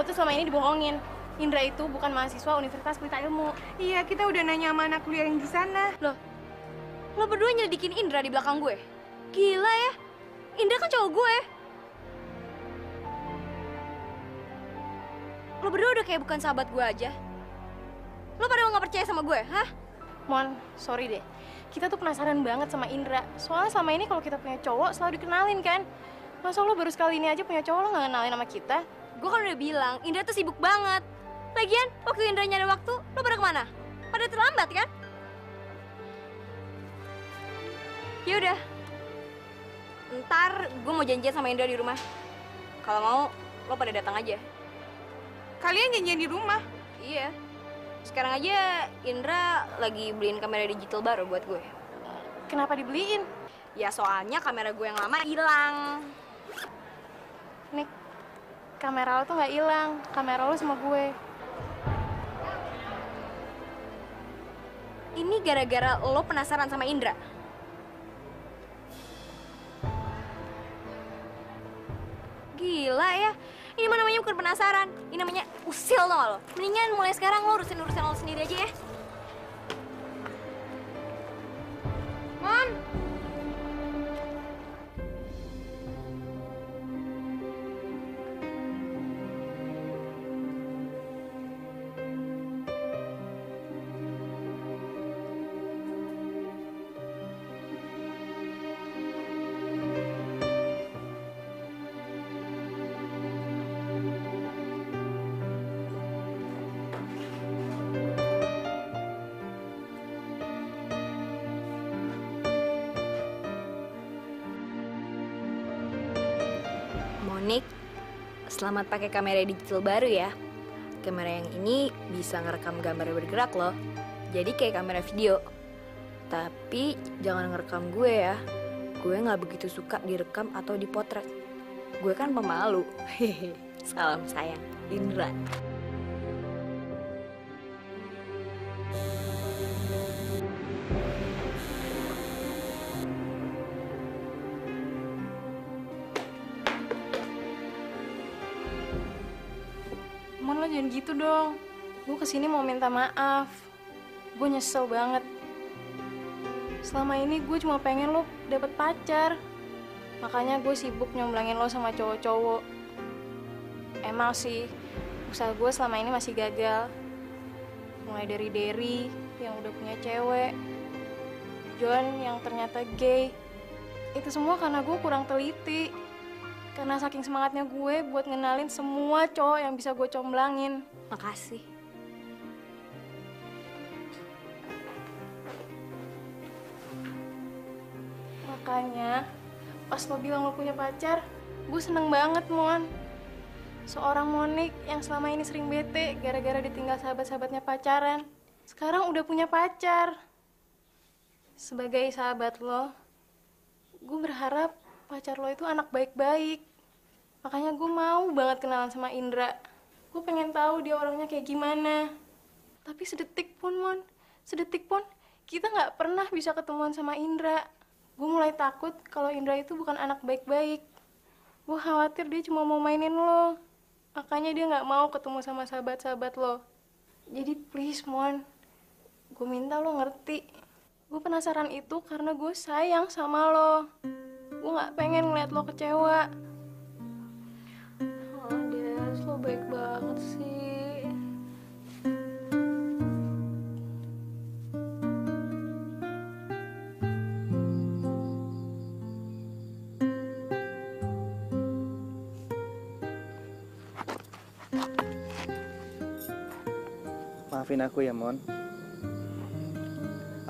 [SPEAKER 1] Lo tuh selama ini dibohongin. Indra itu bukan mahasiswa Universitas Pelita Ilmu.
[SPEAKER 2] Iya, kita udah nanya sama anak kuliah yang di sana.
[SPEAKER 5] Loh, lo berdua nyelidikin Indra di belakang gue? Gila ya, Indra kan cowok gue. Lo berdua udah kayak bukan sahabat gue aja. Lo pada nggak percaya sama gue, hah?
[SPEAKER 1] Mon, sorry deh. Kita tuh penasaran banget sama Indra. Soalnya selama ini kalau kita punya cowok selalu dikenalin kan. Masa lo baru sekali ini aja punya cowok lo nggak kenalin sama kita?
[SPEAKER 5] Gue kan udah bilang, Indra tuh sibuk banget. Lagian, waktu Indra nyari waktu, lo pada ke mana? Pada terlambat kan? Ya udah. Ntar gue mau janjian sama Indra di rumah. Kalau mau, lo pada datang aja.
[SPEAKER 2] Kalian janjian di rumah?
[SPEAKER 5] Iya. Sekarang aja Indra lagi beliin kamera digital baru buat gue.
[SPEAKER 1] Kenapa dibeliin?
[SPEAKER 5] Ya soalnya kamera gue yang lama hilang.
[SPEAKER 1] Nik, kamera lo tuh nggak hilang. Kamera lo sama gue.
[SPEAKER 5] Ini gara-gara lo penasaran sama Indra. Gila ya. Ini mah namanya bukan penasaran. Ini namanya usil tau lo. Mendingan mulai sekarang lo urusin urusan lo sendiri aja ya.
[SPEAKER 2] Mon,
[SPEAKER 5] selamat pakai kamera digital baru ya. Kamera yang ini bisa ngerekam gambar bergerak loh. Jadi kayak kamera video. Tapi jangan ngerekam gue ya. Gue nggak begitu suka direkam atau dipotret. Gue kan pemalu. Salam sayang, Indra.
[SPEAKER 1] Ke sini mau minta maaf. Gue nyesel banget. Selama ini gue cuma pengen lo dapet pacar. Makanya gue sibuk nyomblangin lo sama cowok-cowok. Emang sih, usaha gue selama ini masih gagal. Mulai dari Derry yang udah punya cewek. John yang ternyata gay. Itu semua karena gue kurang teliti. Karena saking semangatnya gue buat ngenalin semua cowok yang bisa gue comblangin.
[SPEAKER 5] Makasih.
[SPEAKER 1] Makanya, pas lo bilang lo punya pacar, gue seneng banget, Mon. Seorang Monik yang selama ini sering bete gara-gara ditinggal sahabat-sahabatnya pacaran. Sekarang udah punya pacar. Sebagai sahabat lo, gue berharap pacar lo itu anak baik-baik. Makanya gue mau banget kenalan sama Indra. Gue pengen tahu dia orangnya kayak gimana. Tapi sedetik pun, Mon, sedetik pun kita nggak pernah bisa ketemuan sama Indra. Gue mulai takut kalau Indra itu bukan anak baik-baik. Gue khawatir dia cuma mau mainin lo. Makanya dia nggak mau ketemu sama sahabat-sahabat lo. Jadi please, Mon, gue minta lo ngerti. Gue penasaran itu karena gue sayang sama lo. Gue nggak pengen ngeliat lo kecewa. Oh, Des, lo baik banget sih.
[SPEAKER 7] Maafin aku ya, Mon.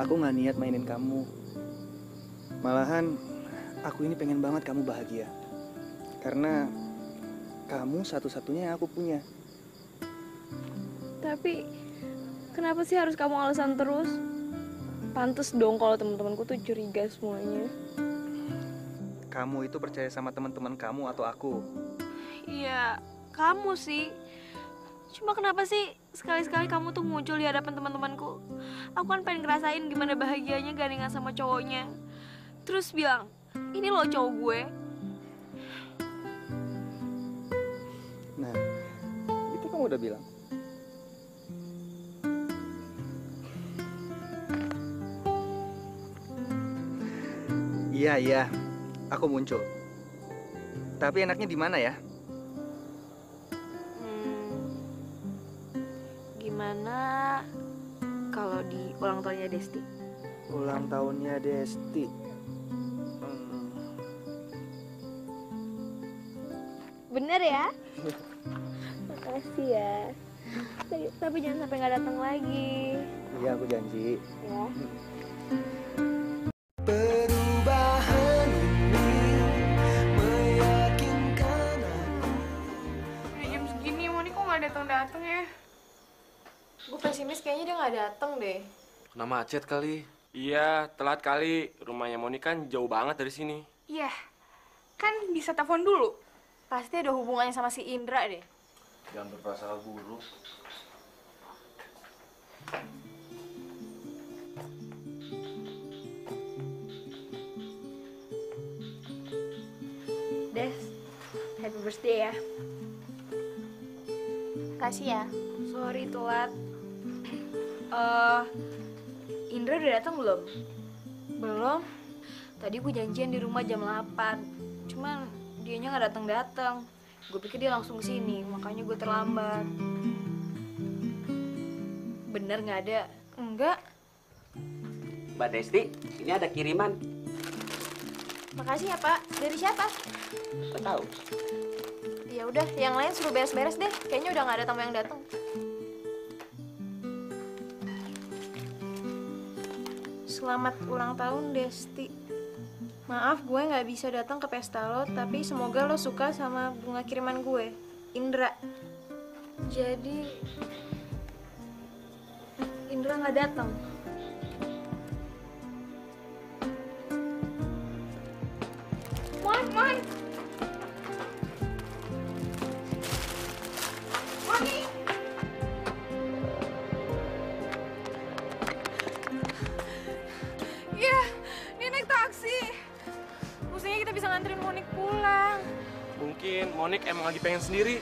[SPEAKER 7] Aku nggak niat mainin kamu. Malahan, aku ini pengen banget kamu bahagia. Karena kamu satu-satunya yang aku punya.
[SPEAKER 5] Tapi kenapa sih harus kamu alasan terus? Pantes dong kalau teman-temanku tuh curiga semuanya.
[SPEAKER 7] Kamu itu percaya sama teman-teman kamu atau aku?
[SPEAKER 5] Iya, kamu sih. Cuma kenapa sih sekali-sekali kamu tuh muncul di hadapan teman-temanku? Aku kan pengen ngerasain gimana bahagianya gandengan sama cowoknya. Terus bilang, ini loh cowok gue.
[SPEAKER 7] Nah, itu kamu udah bilang. Iya, iya. Aku muncul. Tapi enaknya di mana ya?
[SPEAKER 5] Gimana kalau di ulang tahunnya Desti?
[SPEAKER 7] Ulang tahunnya Desti.
[SPEAKER 5] Bener ya? Makasih ya. Tapi, tapi jangan sampai nggak datang lagi.
[SPEAKER 7] Iya, aku janji.
[SPEAKER 5] Ya.
[SPEAKER 1] Kayaknya dia nggak datang deh.
[SPEAKER 10] Kena macet kali. Iya, telat kali. Rumahnya Moni kan jauh banget dari sini.
[SPEAKER 1] Iya, kan bisa telepon dulu. Pasti ada hubungannya sama si Indra deh.
[SPEAKER 11] Jangan berprasangka buruk.
[SPEAKER 5] Des, happy birthday ya.
[SPEAKER 1] Kasih ya.
[SPEAKER 5] Sorry telat. Eh, Indra udah datang belum?
[SPEAKER 1] Belum.
[SPEAKER 5] Tadi gue janjian di rumah jam 8. Cuman dianya nggak datang-datang. Gue pikir dia langsung ke sini, makanya gue terlambat. Bener nggak ada?
[SPEAKER 1] Enggak.
[SPEAKER 8] Mbak Desti, ini ada kiriman.
[SPEAKER 1] Makasih ya, Pak. Dari siapa?
[SPEAKER 8] Tahu.
[SPEAKER 1] Ya udah, yang lain suruh beres-beres deh. Kayaknya udah nggak ada tamu yang datang. Selamat ulang tahun, Desti. Maaf, gue nggak bisa datang ke pesta lo, tapi semoga lo suka sama bunga kiriman gue. Indra.
[SPEAKER 5] Jadi Indra nggak datang.
[SPEAKER 10] Sendiri.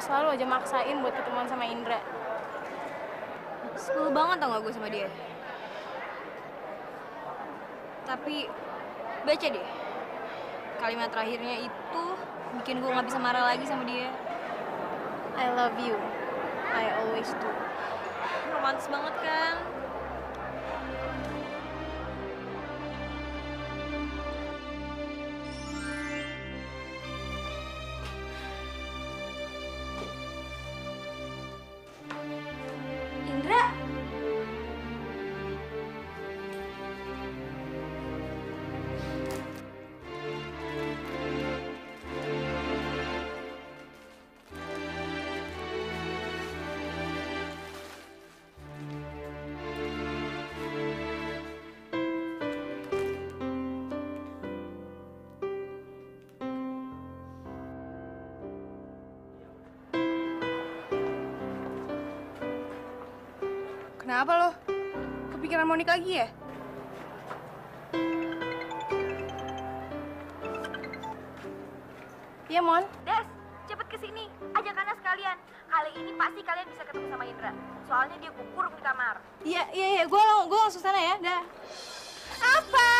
[SPEAKER 1] Gue selalu aja maksain buat ketemuan sama Indra.
[SPEAKER 5] Sebel banget tau gak gue sama dia. Tapi baca deh. Kalimat terakhirnya itu bikin gue nggak bisa marah lagi sama dia.
[SPEAKER 1] I love you. I always do.
[SPEAKER 5] Romantis banget kan?
[SPEAKER 1] Kenapa lo? Kepikiran Monik lagi ya? Iya, Mon.
[SPEAKER 5] Des, cepet ke sini. Ajak Ana sekalian. Kali ini pasti kalian bisa ketemu sama Indra. Soalnya dia kukurung di kamar.
[SPEAKER 1] Iya, iya, iya. Gue gue langsung sana ya. Dah. Apa?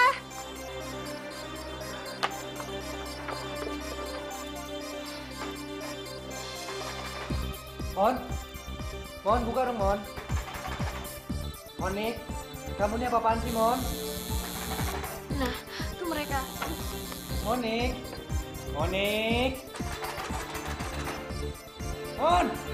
[SPEAKER 7] Mon, Mon buka dong Mon. Monik, kamu ini apa-apaan sih Mon?
[SPEAKER 5] Nah, tuh mereka.
[SPEAKER 7] Monik, Monik. Mon.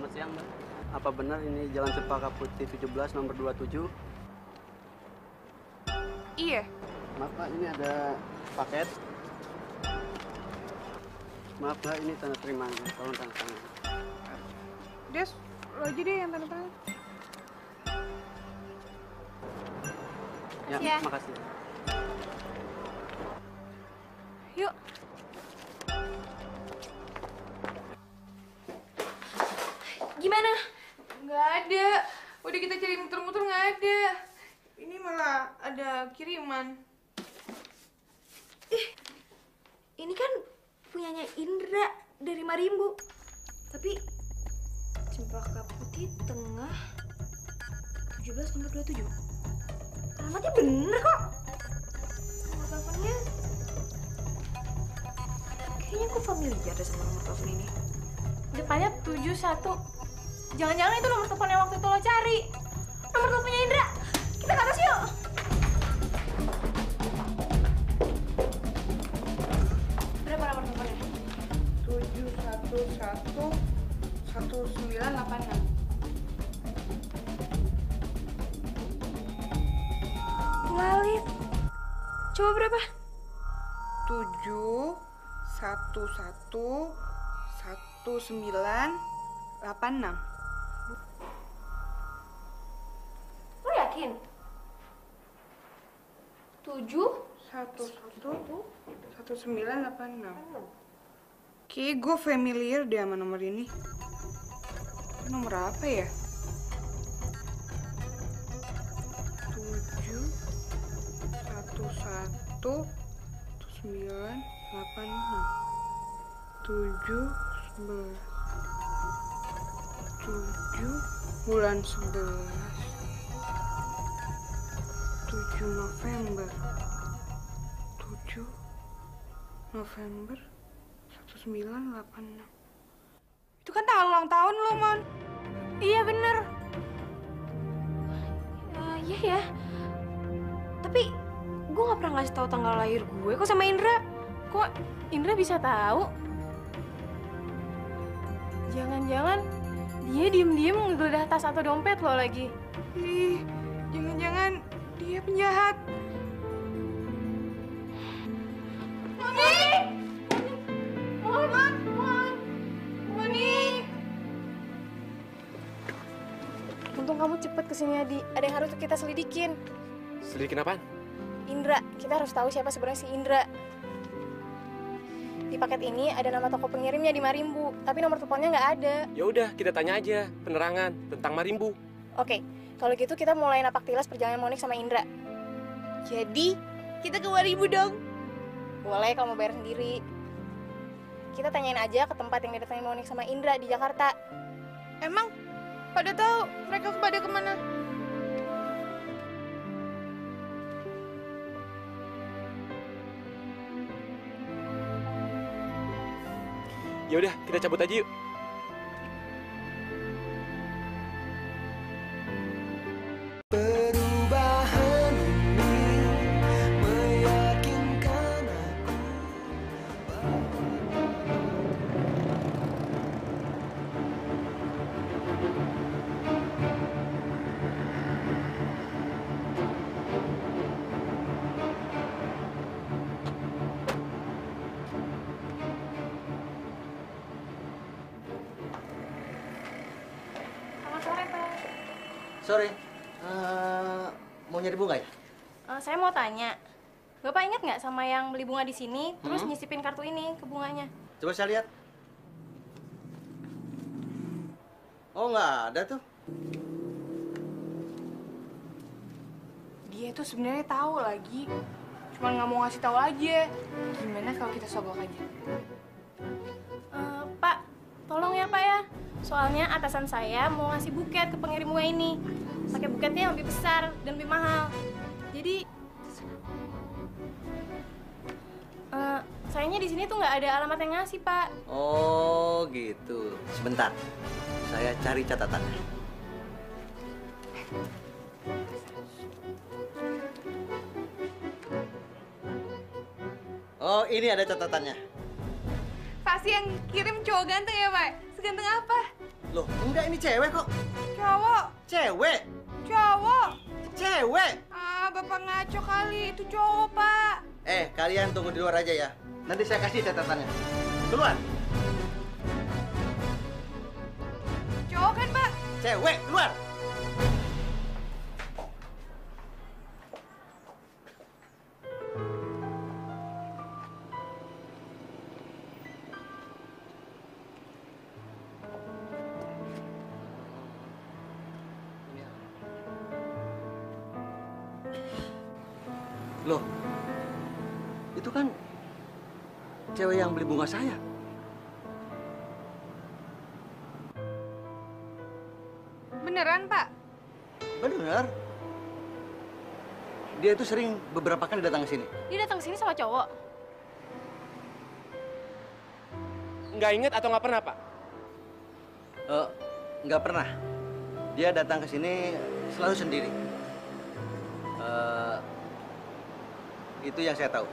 [SPEAKER 8] Selamat siang, Mbak. Apa benar ini Jalan Cempaka Putih 17 nomor 27?
[SPEAKER 1] Iya.
[SPEAKER 8] Maaf, Pak, ini ada paket. Maaf, Mbak, ini tanda terimanya. Tolong tanda tangan.
[SPEAKER 1] Des, lo aja deh yang tanda tangan.
[SPEAKER 8] Ya,
[SPEAKER 1] Ya.
[SPEAKER 8] makasih.
[SPEAKER 1] Yuk.
[SPEAKER 2] Kiriman.
[SPEAKER 5] Ini kan punyanya Indra dari Marimbu. Tapi Cempaka Putih Tengah 17 nomor 27. Alamatnya bener kok. Nomor teleponnya Kayaknya aku familiar deh sama nomor telepon ini.
[SPEAKER 1] Depannya 71. Jangan-jangan itu nomor telepon yang waktu itu lo cari.
[SPEAKER 2] 2986
[SPEAKER 5] Lo yakin?
[SPEAKER 2] 7 delapan 1986 Oke, gue familiar deh sama nomor ini. Nomor apa ya? 7 11 1986 7 sembilan delapan enam. Tujuh sebelas. Tujuh bulan sebelas. Tujuh November. Tujuh November 1986. Itu kan tanggal ulang tahun lo, Mon.
[SPEAKER 1] Iya bener.
[SPEAKER 5] Eh, iya ya. Tapi gue gak pernah ngasih tahu tanggal lahir gue kok sama Indra.
[SPEAKER 1] Kok Indra bisa tahu? Jangan-jangan dia diem-diem menggeledah tas atau dompet lo lagi.
[SPEAKER 2] Ih, jangan-jangan dia penjahat.
[SPEAKER 1] Mon, Moni! Untung kamu cepet ke sini Adi. Ada yang harus kita selidikin.
[SPEAKER 10] Selidikin apaan?
[SPEAKER 1] Indra, kita harus tahu siapa sebenarnya si Indra. Paket ini ada nama toko pengirimnya di Marimbu, tapi nomor teleponnya nggak ada.
[SPEAKER 10] Ya udah, kita tanya aja penerangan tentang Marimbu.
[SPEAKER 1] Oke, Kalau gitu kita mulai napak tilas perjalanan Monik sama Indra. Jadi, kita ke Waribu dong. Boleh kalau mau bayar sendiri. Kita tanyain aja ke tempat yang didatengin Monik sama Indra di Jakarta.
[SPEAKER 2] Emang pada tahu mereka pada ke mana?
[SPEAKER 10] Ya udah, kita cabut aja yuk.
[SPEAKER 13] Mau
[SPEAKER 1] tanya, Bapak ingat nggak sama yang beli bunga di sini, terus
[SPEAKER 13] Hmm?
[SPEAKER 1] nyisipin kartu ini ke bunganya?
[SPEAKER 13] Coba saya lihat. Oh nggak ada tuh.
[SPEAKER 2] Dia tuh sebenarnya tahu lagi. Cuma nggak mau ngasih tahu aja. Gimana kalau kita sogok aja?
[SPEAKER 1] Eh, Pak, tolong ya Pak ya. Soalnya atasan saya mau ngasih buket ke pengirim bunga ini. Pakai buketnya yang lebih besar dan lebih mahal. Sini tuh nggak ada alamat yang ngasih Pak.
[SPEAKER 13] Oh gitu. Sebentar, saya cari catatannya. Oh ini ada catatannya.
[SPEAKER 2] Pasti yang kirim cowok ganteng ya, Pak? Seganteng apa?
[SPEAKER 13] Loh enggak ini cewek kok.
[SPEAKER 2] Cowok.
[SPEAKER 13] Cewek.
[SPEAKER 2] Cowok.
[SPEAKER 13] Cewek.
[SPEAKER 2] Ah, Bapak ngaco kali. Itu cowok, Pak.
[SPEAKER 13] Eh kalian tunggu di luar aja ya. Nanti saya kasih catatannya. Keluar.
[SPEAKER 2] Cowok kan, Pak?
[SPEAKER 13] Cewek keluar. Bunga saya.
[SPEAKER 2] Beneran, Pak?
[SPEAKER 13] Bener. Dia itu sering beberapa kali datang ke sini.
[SPEAKER 1] Dia datang ke sini sama cowok.
[SPEAKER 10] Nggak inget atau nggak pernah, Pak?
[SPEAKER 13] Eh, nggak pernah. Dia datang ke sini selalu sendiri. Eh, itu yang saya tahu.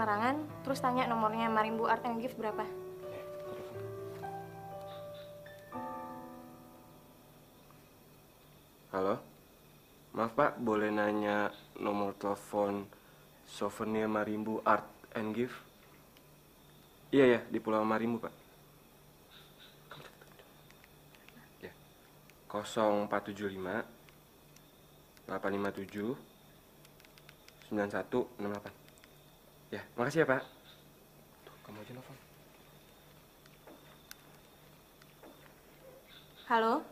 [SPEAKER 1] Penerangan, terus tanya nomornya Marimbu Art and Gift berapa.
[SPEAKER 10] Halo? Maaf Pak, boleh nanya nomor telepon souvenir Marimbu Art and Gift? Iya ya, di Pulau Marimbu Pak. Ya. 0475 857 9168. Ya, makasih ya Pak. Tuh, kamu aja nelfon.
[SPEAKER 1] Halo,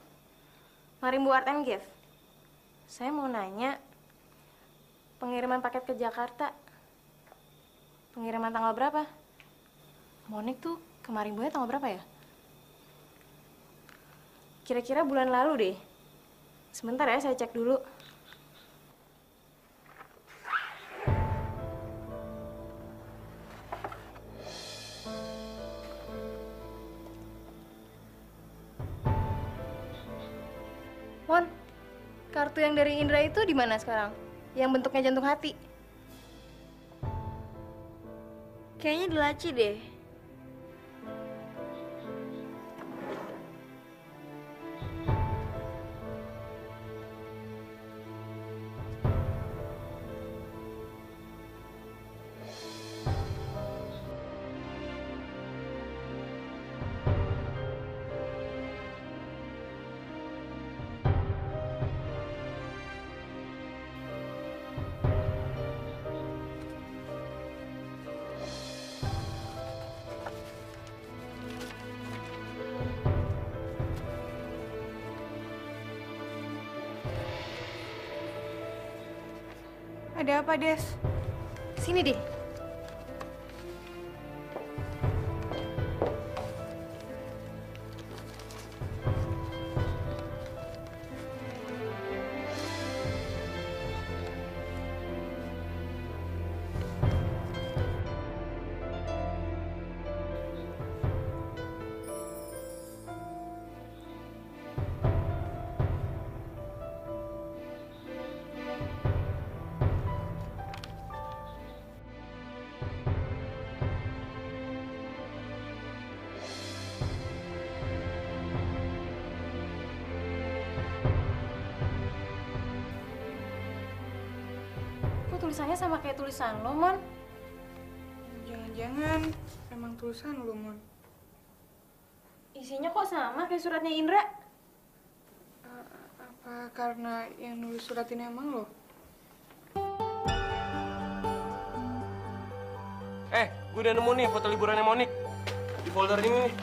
[SPEAKER 1] Marimbu Art and Gift. Saya mau nanya, pengiriman paket ke Jakarta, pengiriman tanggal berapa? Monik tuh ke Marimbunya tanggal berapa ya? Kira-kira bulan lalu deh. Sebentar ya, saya cek dulu. yang dari Indra itu di mana sekarang? Yang bentuknya jantung hati?
[SPEAKER 5] Kayaknya di laci deh.
[SPEAKER 2] Apa, Des?
[SPEAKER 1] Sini deh. Tulisannya sama kayak tulisan lo, Mon?
[SPEAKER 2] Jangan-jangan emang tulisan lu, Mon.
[SPEAKER 1] Isinya kok sama kayak suratnya Indra?
[SPEAKER 2] Apa karena yang nulis surat ini emang lo?
[SPEAKER 10] Eh, gue udah nemu nih foto liburannya Monik. Di folder ini nih.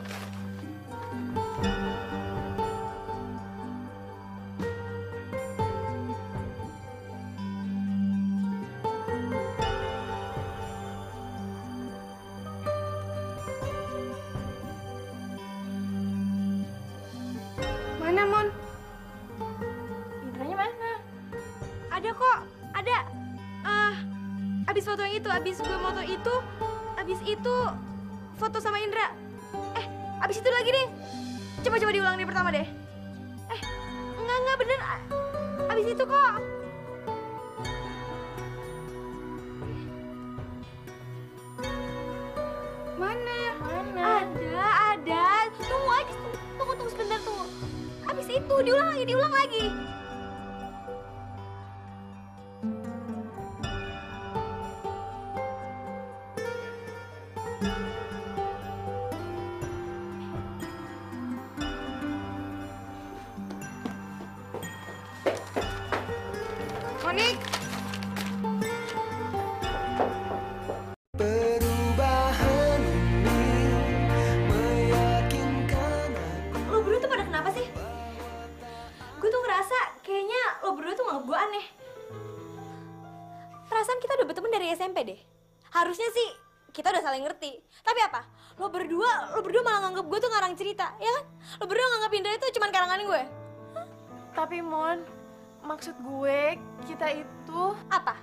[SPEAKER 1] Maksud gue kita itu
[SPEAKER 5] Apa?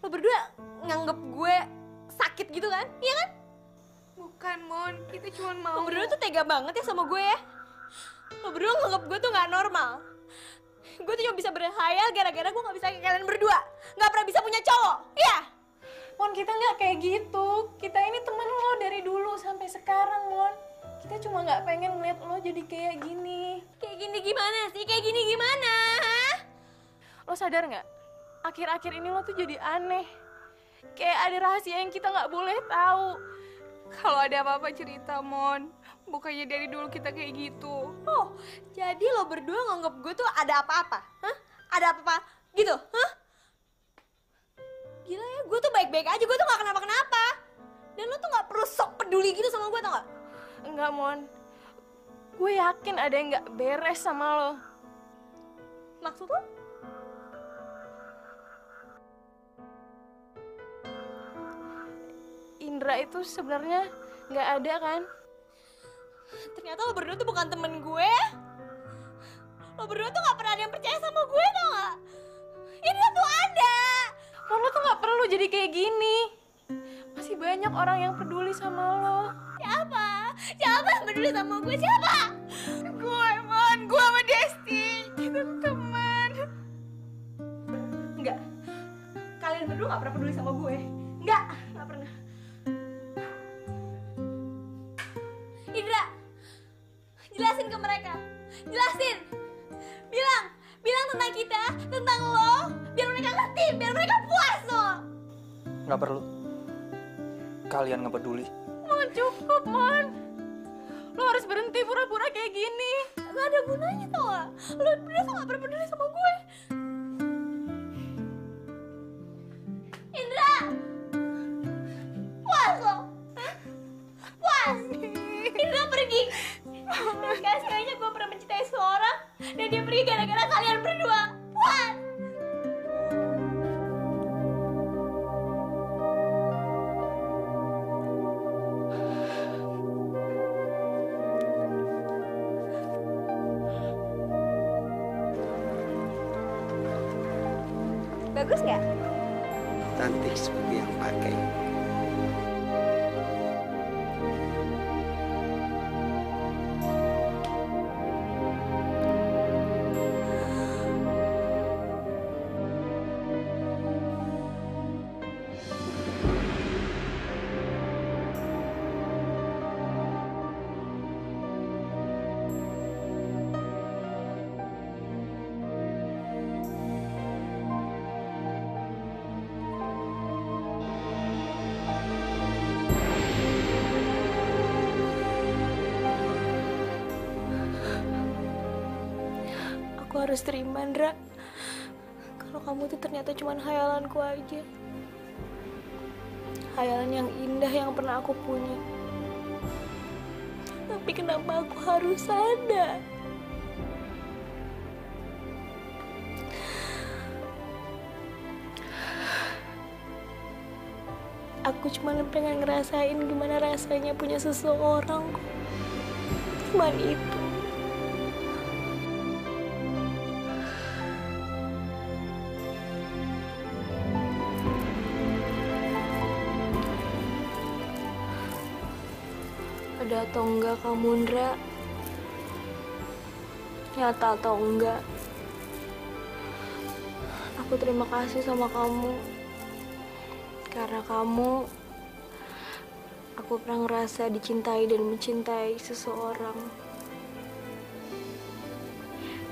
[SPEAKER 5] Lo berdua nganggep gue sakit gitu kan? Iya kan?
[SPEAKER 2] Bukan, Mon. Kita cuma mau...
[SPEAKER 5] Lo berdua tuh tega banget ya sama gue ya. Lo berdua nganggep gue tuh gak normal. Gue tuh cuma bisa berhayal gara-gara gue gak bisa kayak kalian berdua. Gak pernah bisa punya cowok. Iya.
[SPEAKER 1] Mon kita nggak kayak gitu. Kita ini temen lo dari dulu sampai sekarang, Mon. Kita cuma nggak pengen ngeliat lo jadi kayak gini.
[SPEAKER 5] Kayak gini gimana sih? Kayak gini gimana?
[SPEAKER 1] Lo sadar nggak? Akhir-akhir ini lo tuh jadi aneh. Kayak ada rahasia yang kita nggak boleh tahu.
[SPEAKER 2] Kalau ada apa-apa cerita, Mon. Bukannya dari dulu kita kayak gitu.
[SPEAKER 5] Oh, jadi lo berdua nganggep gue tuh ada apa-apa? Hah? Ada apa-apa? Gitu? Hah? Gila ya, gue tuh baik-baik aja. Gue tuh gak kenapa-kenapa. Dan lo tuh gak perlu sok peduli gitu sama gue, tau gak?
[SPEAKER 1] Enggak, Mon. Gue yakin ada yang nggak beres sama lo.
[SPEAKER 5] Maksud lo?
[SPEAKER 1] Indra itu sebenarnya nggak ada kan?
[SPEAKER 5] Ternyata lo berdua tuh bukan temen gue. Lo berdua tuh gak pernah ada yang percaya sama gue, tau gak? Ini tuh ada.
[SPEAKER 1] Lo tuh nggak perlu jadi kayak gini. Masih banyak orang yang peduli sama lo.
[SPEAKER 5] Siapa? Siapa yang peduli sama gue? Siapa?
[SPEAKER 2] Gue, Mon. Gue sama Desti. Kita teman.
[SPEAKER 5] Enggak. Kalian berdua gak pernah peduli sama gue. Enggak, mereka? Jelasin. Bilang, bilang tentang kita, tentang lo, biar mereka ngerti, biar mereka puas lo.
[SPEAKER 7] Nggak perlu. Kalian nggak peduli.
[SPEAKER 1] Mon, cukup, Mon. Lo harus berhenti pura-pura kayak gini.
[SPEAKER 5] Gak ada gunanya tau gak? Lo bener gak pernah peduli sama gue. Indra! Puas lo? Pergi. Dan sekalinya gue pernah mencintai seorang dan dia pergi gara-gara kalian berdua. Harus terima, Ndra. Kalau kamu tuh ternyata cuma hayalanku aja. Hayalan yang indah yang pernah aku punya. Tapi kenapa aku harus ada? Aku cuma pengen ngerasain gimana rasanya punya seseorang. Cuman itu. Atau enggak kamu, Ndra? Nyata atau enggak? Aku terima kasih sama kamu. Karena kamu, aku pernah ngerasa dicintai dan mencintai seseorang.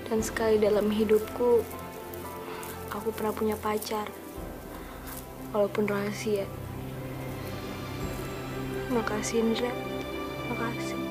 [SPEAKER 5] Dan sekali dalam hidupku, aku pernah punya pacar. Walaupun rahasia. Makasih, Indra. Makasih.
[SPEAKER 1] Iya,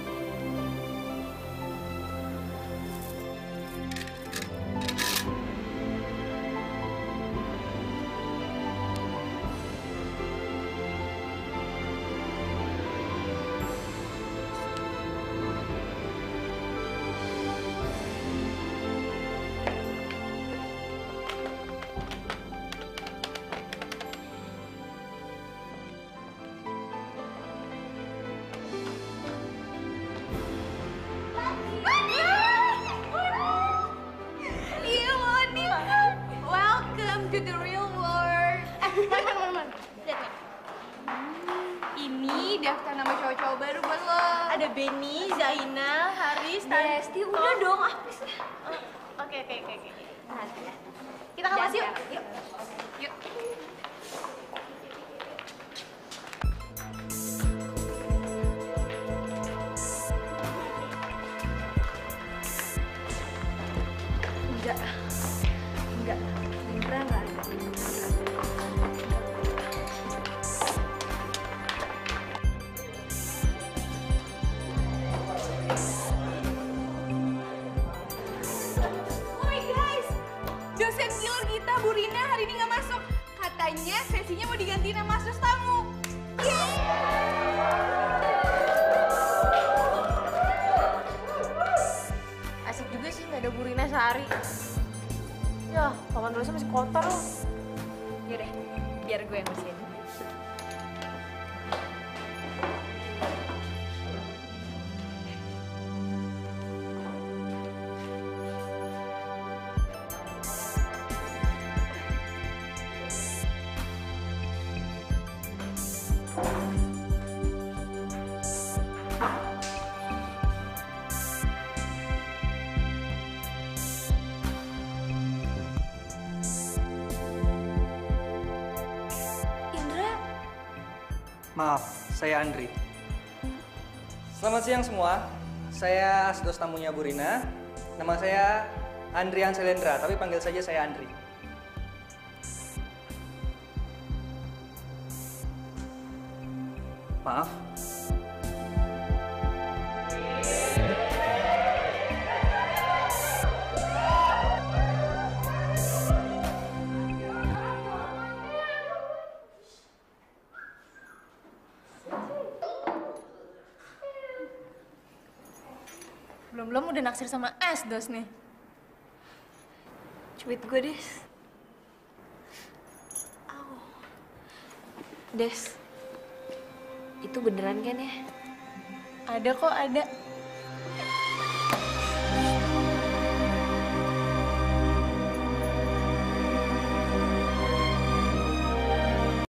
[SPEAKER 1] Haris, Desti. Udah dong, apa sih? Oke, oke, oke, oke. Kita ke kelas yuk. Yuk. Yuk.
[SPEAKER 7] Maaf, saya Andri. Selamat siang semua. Saya asdos tamunya Bu Rina. Nama saya Andrian Selendra, tapi panggil saja saya Andri.
[SPEAKER 1] Naksir sama es dos nih.
[SPEAKER 5] Cubit gue, Des. Au. Des, itu beneran kan ya?
[SPEAKER 1] Ada kok, ada.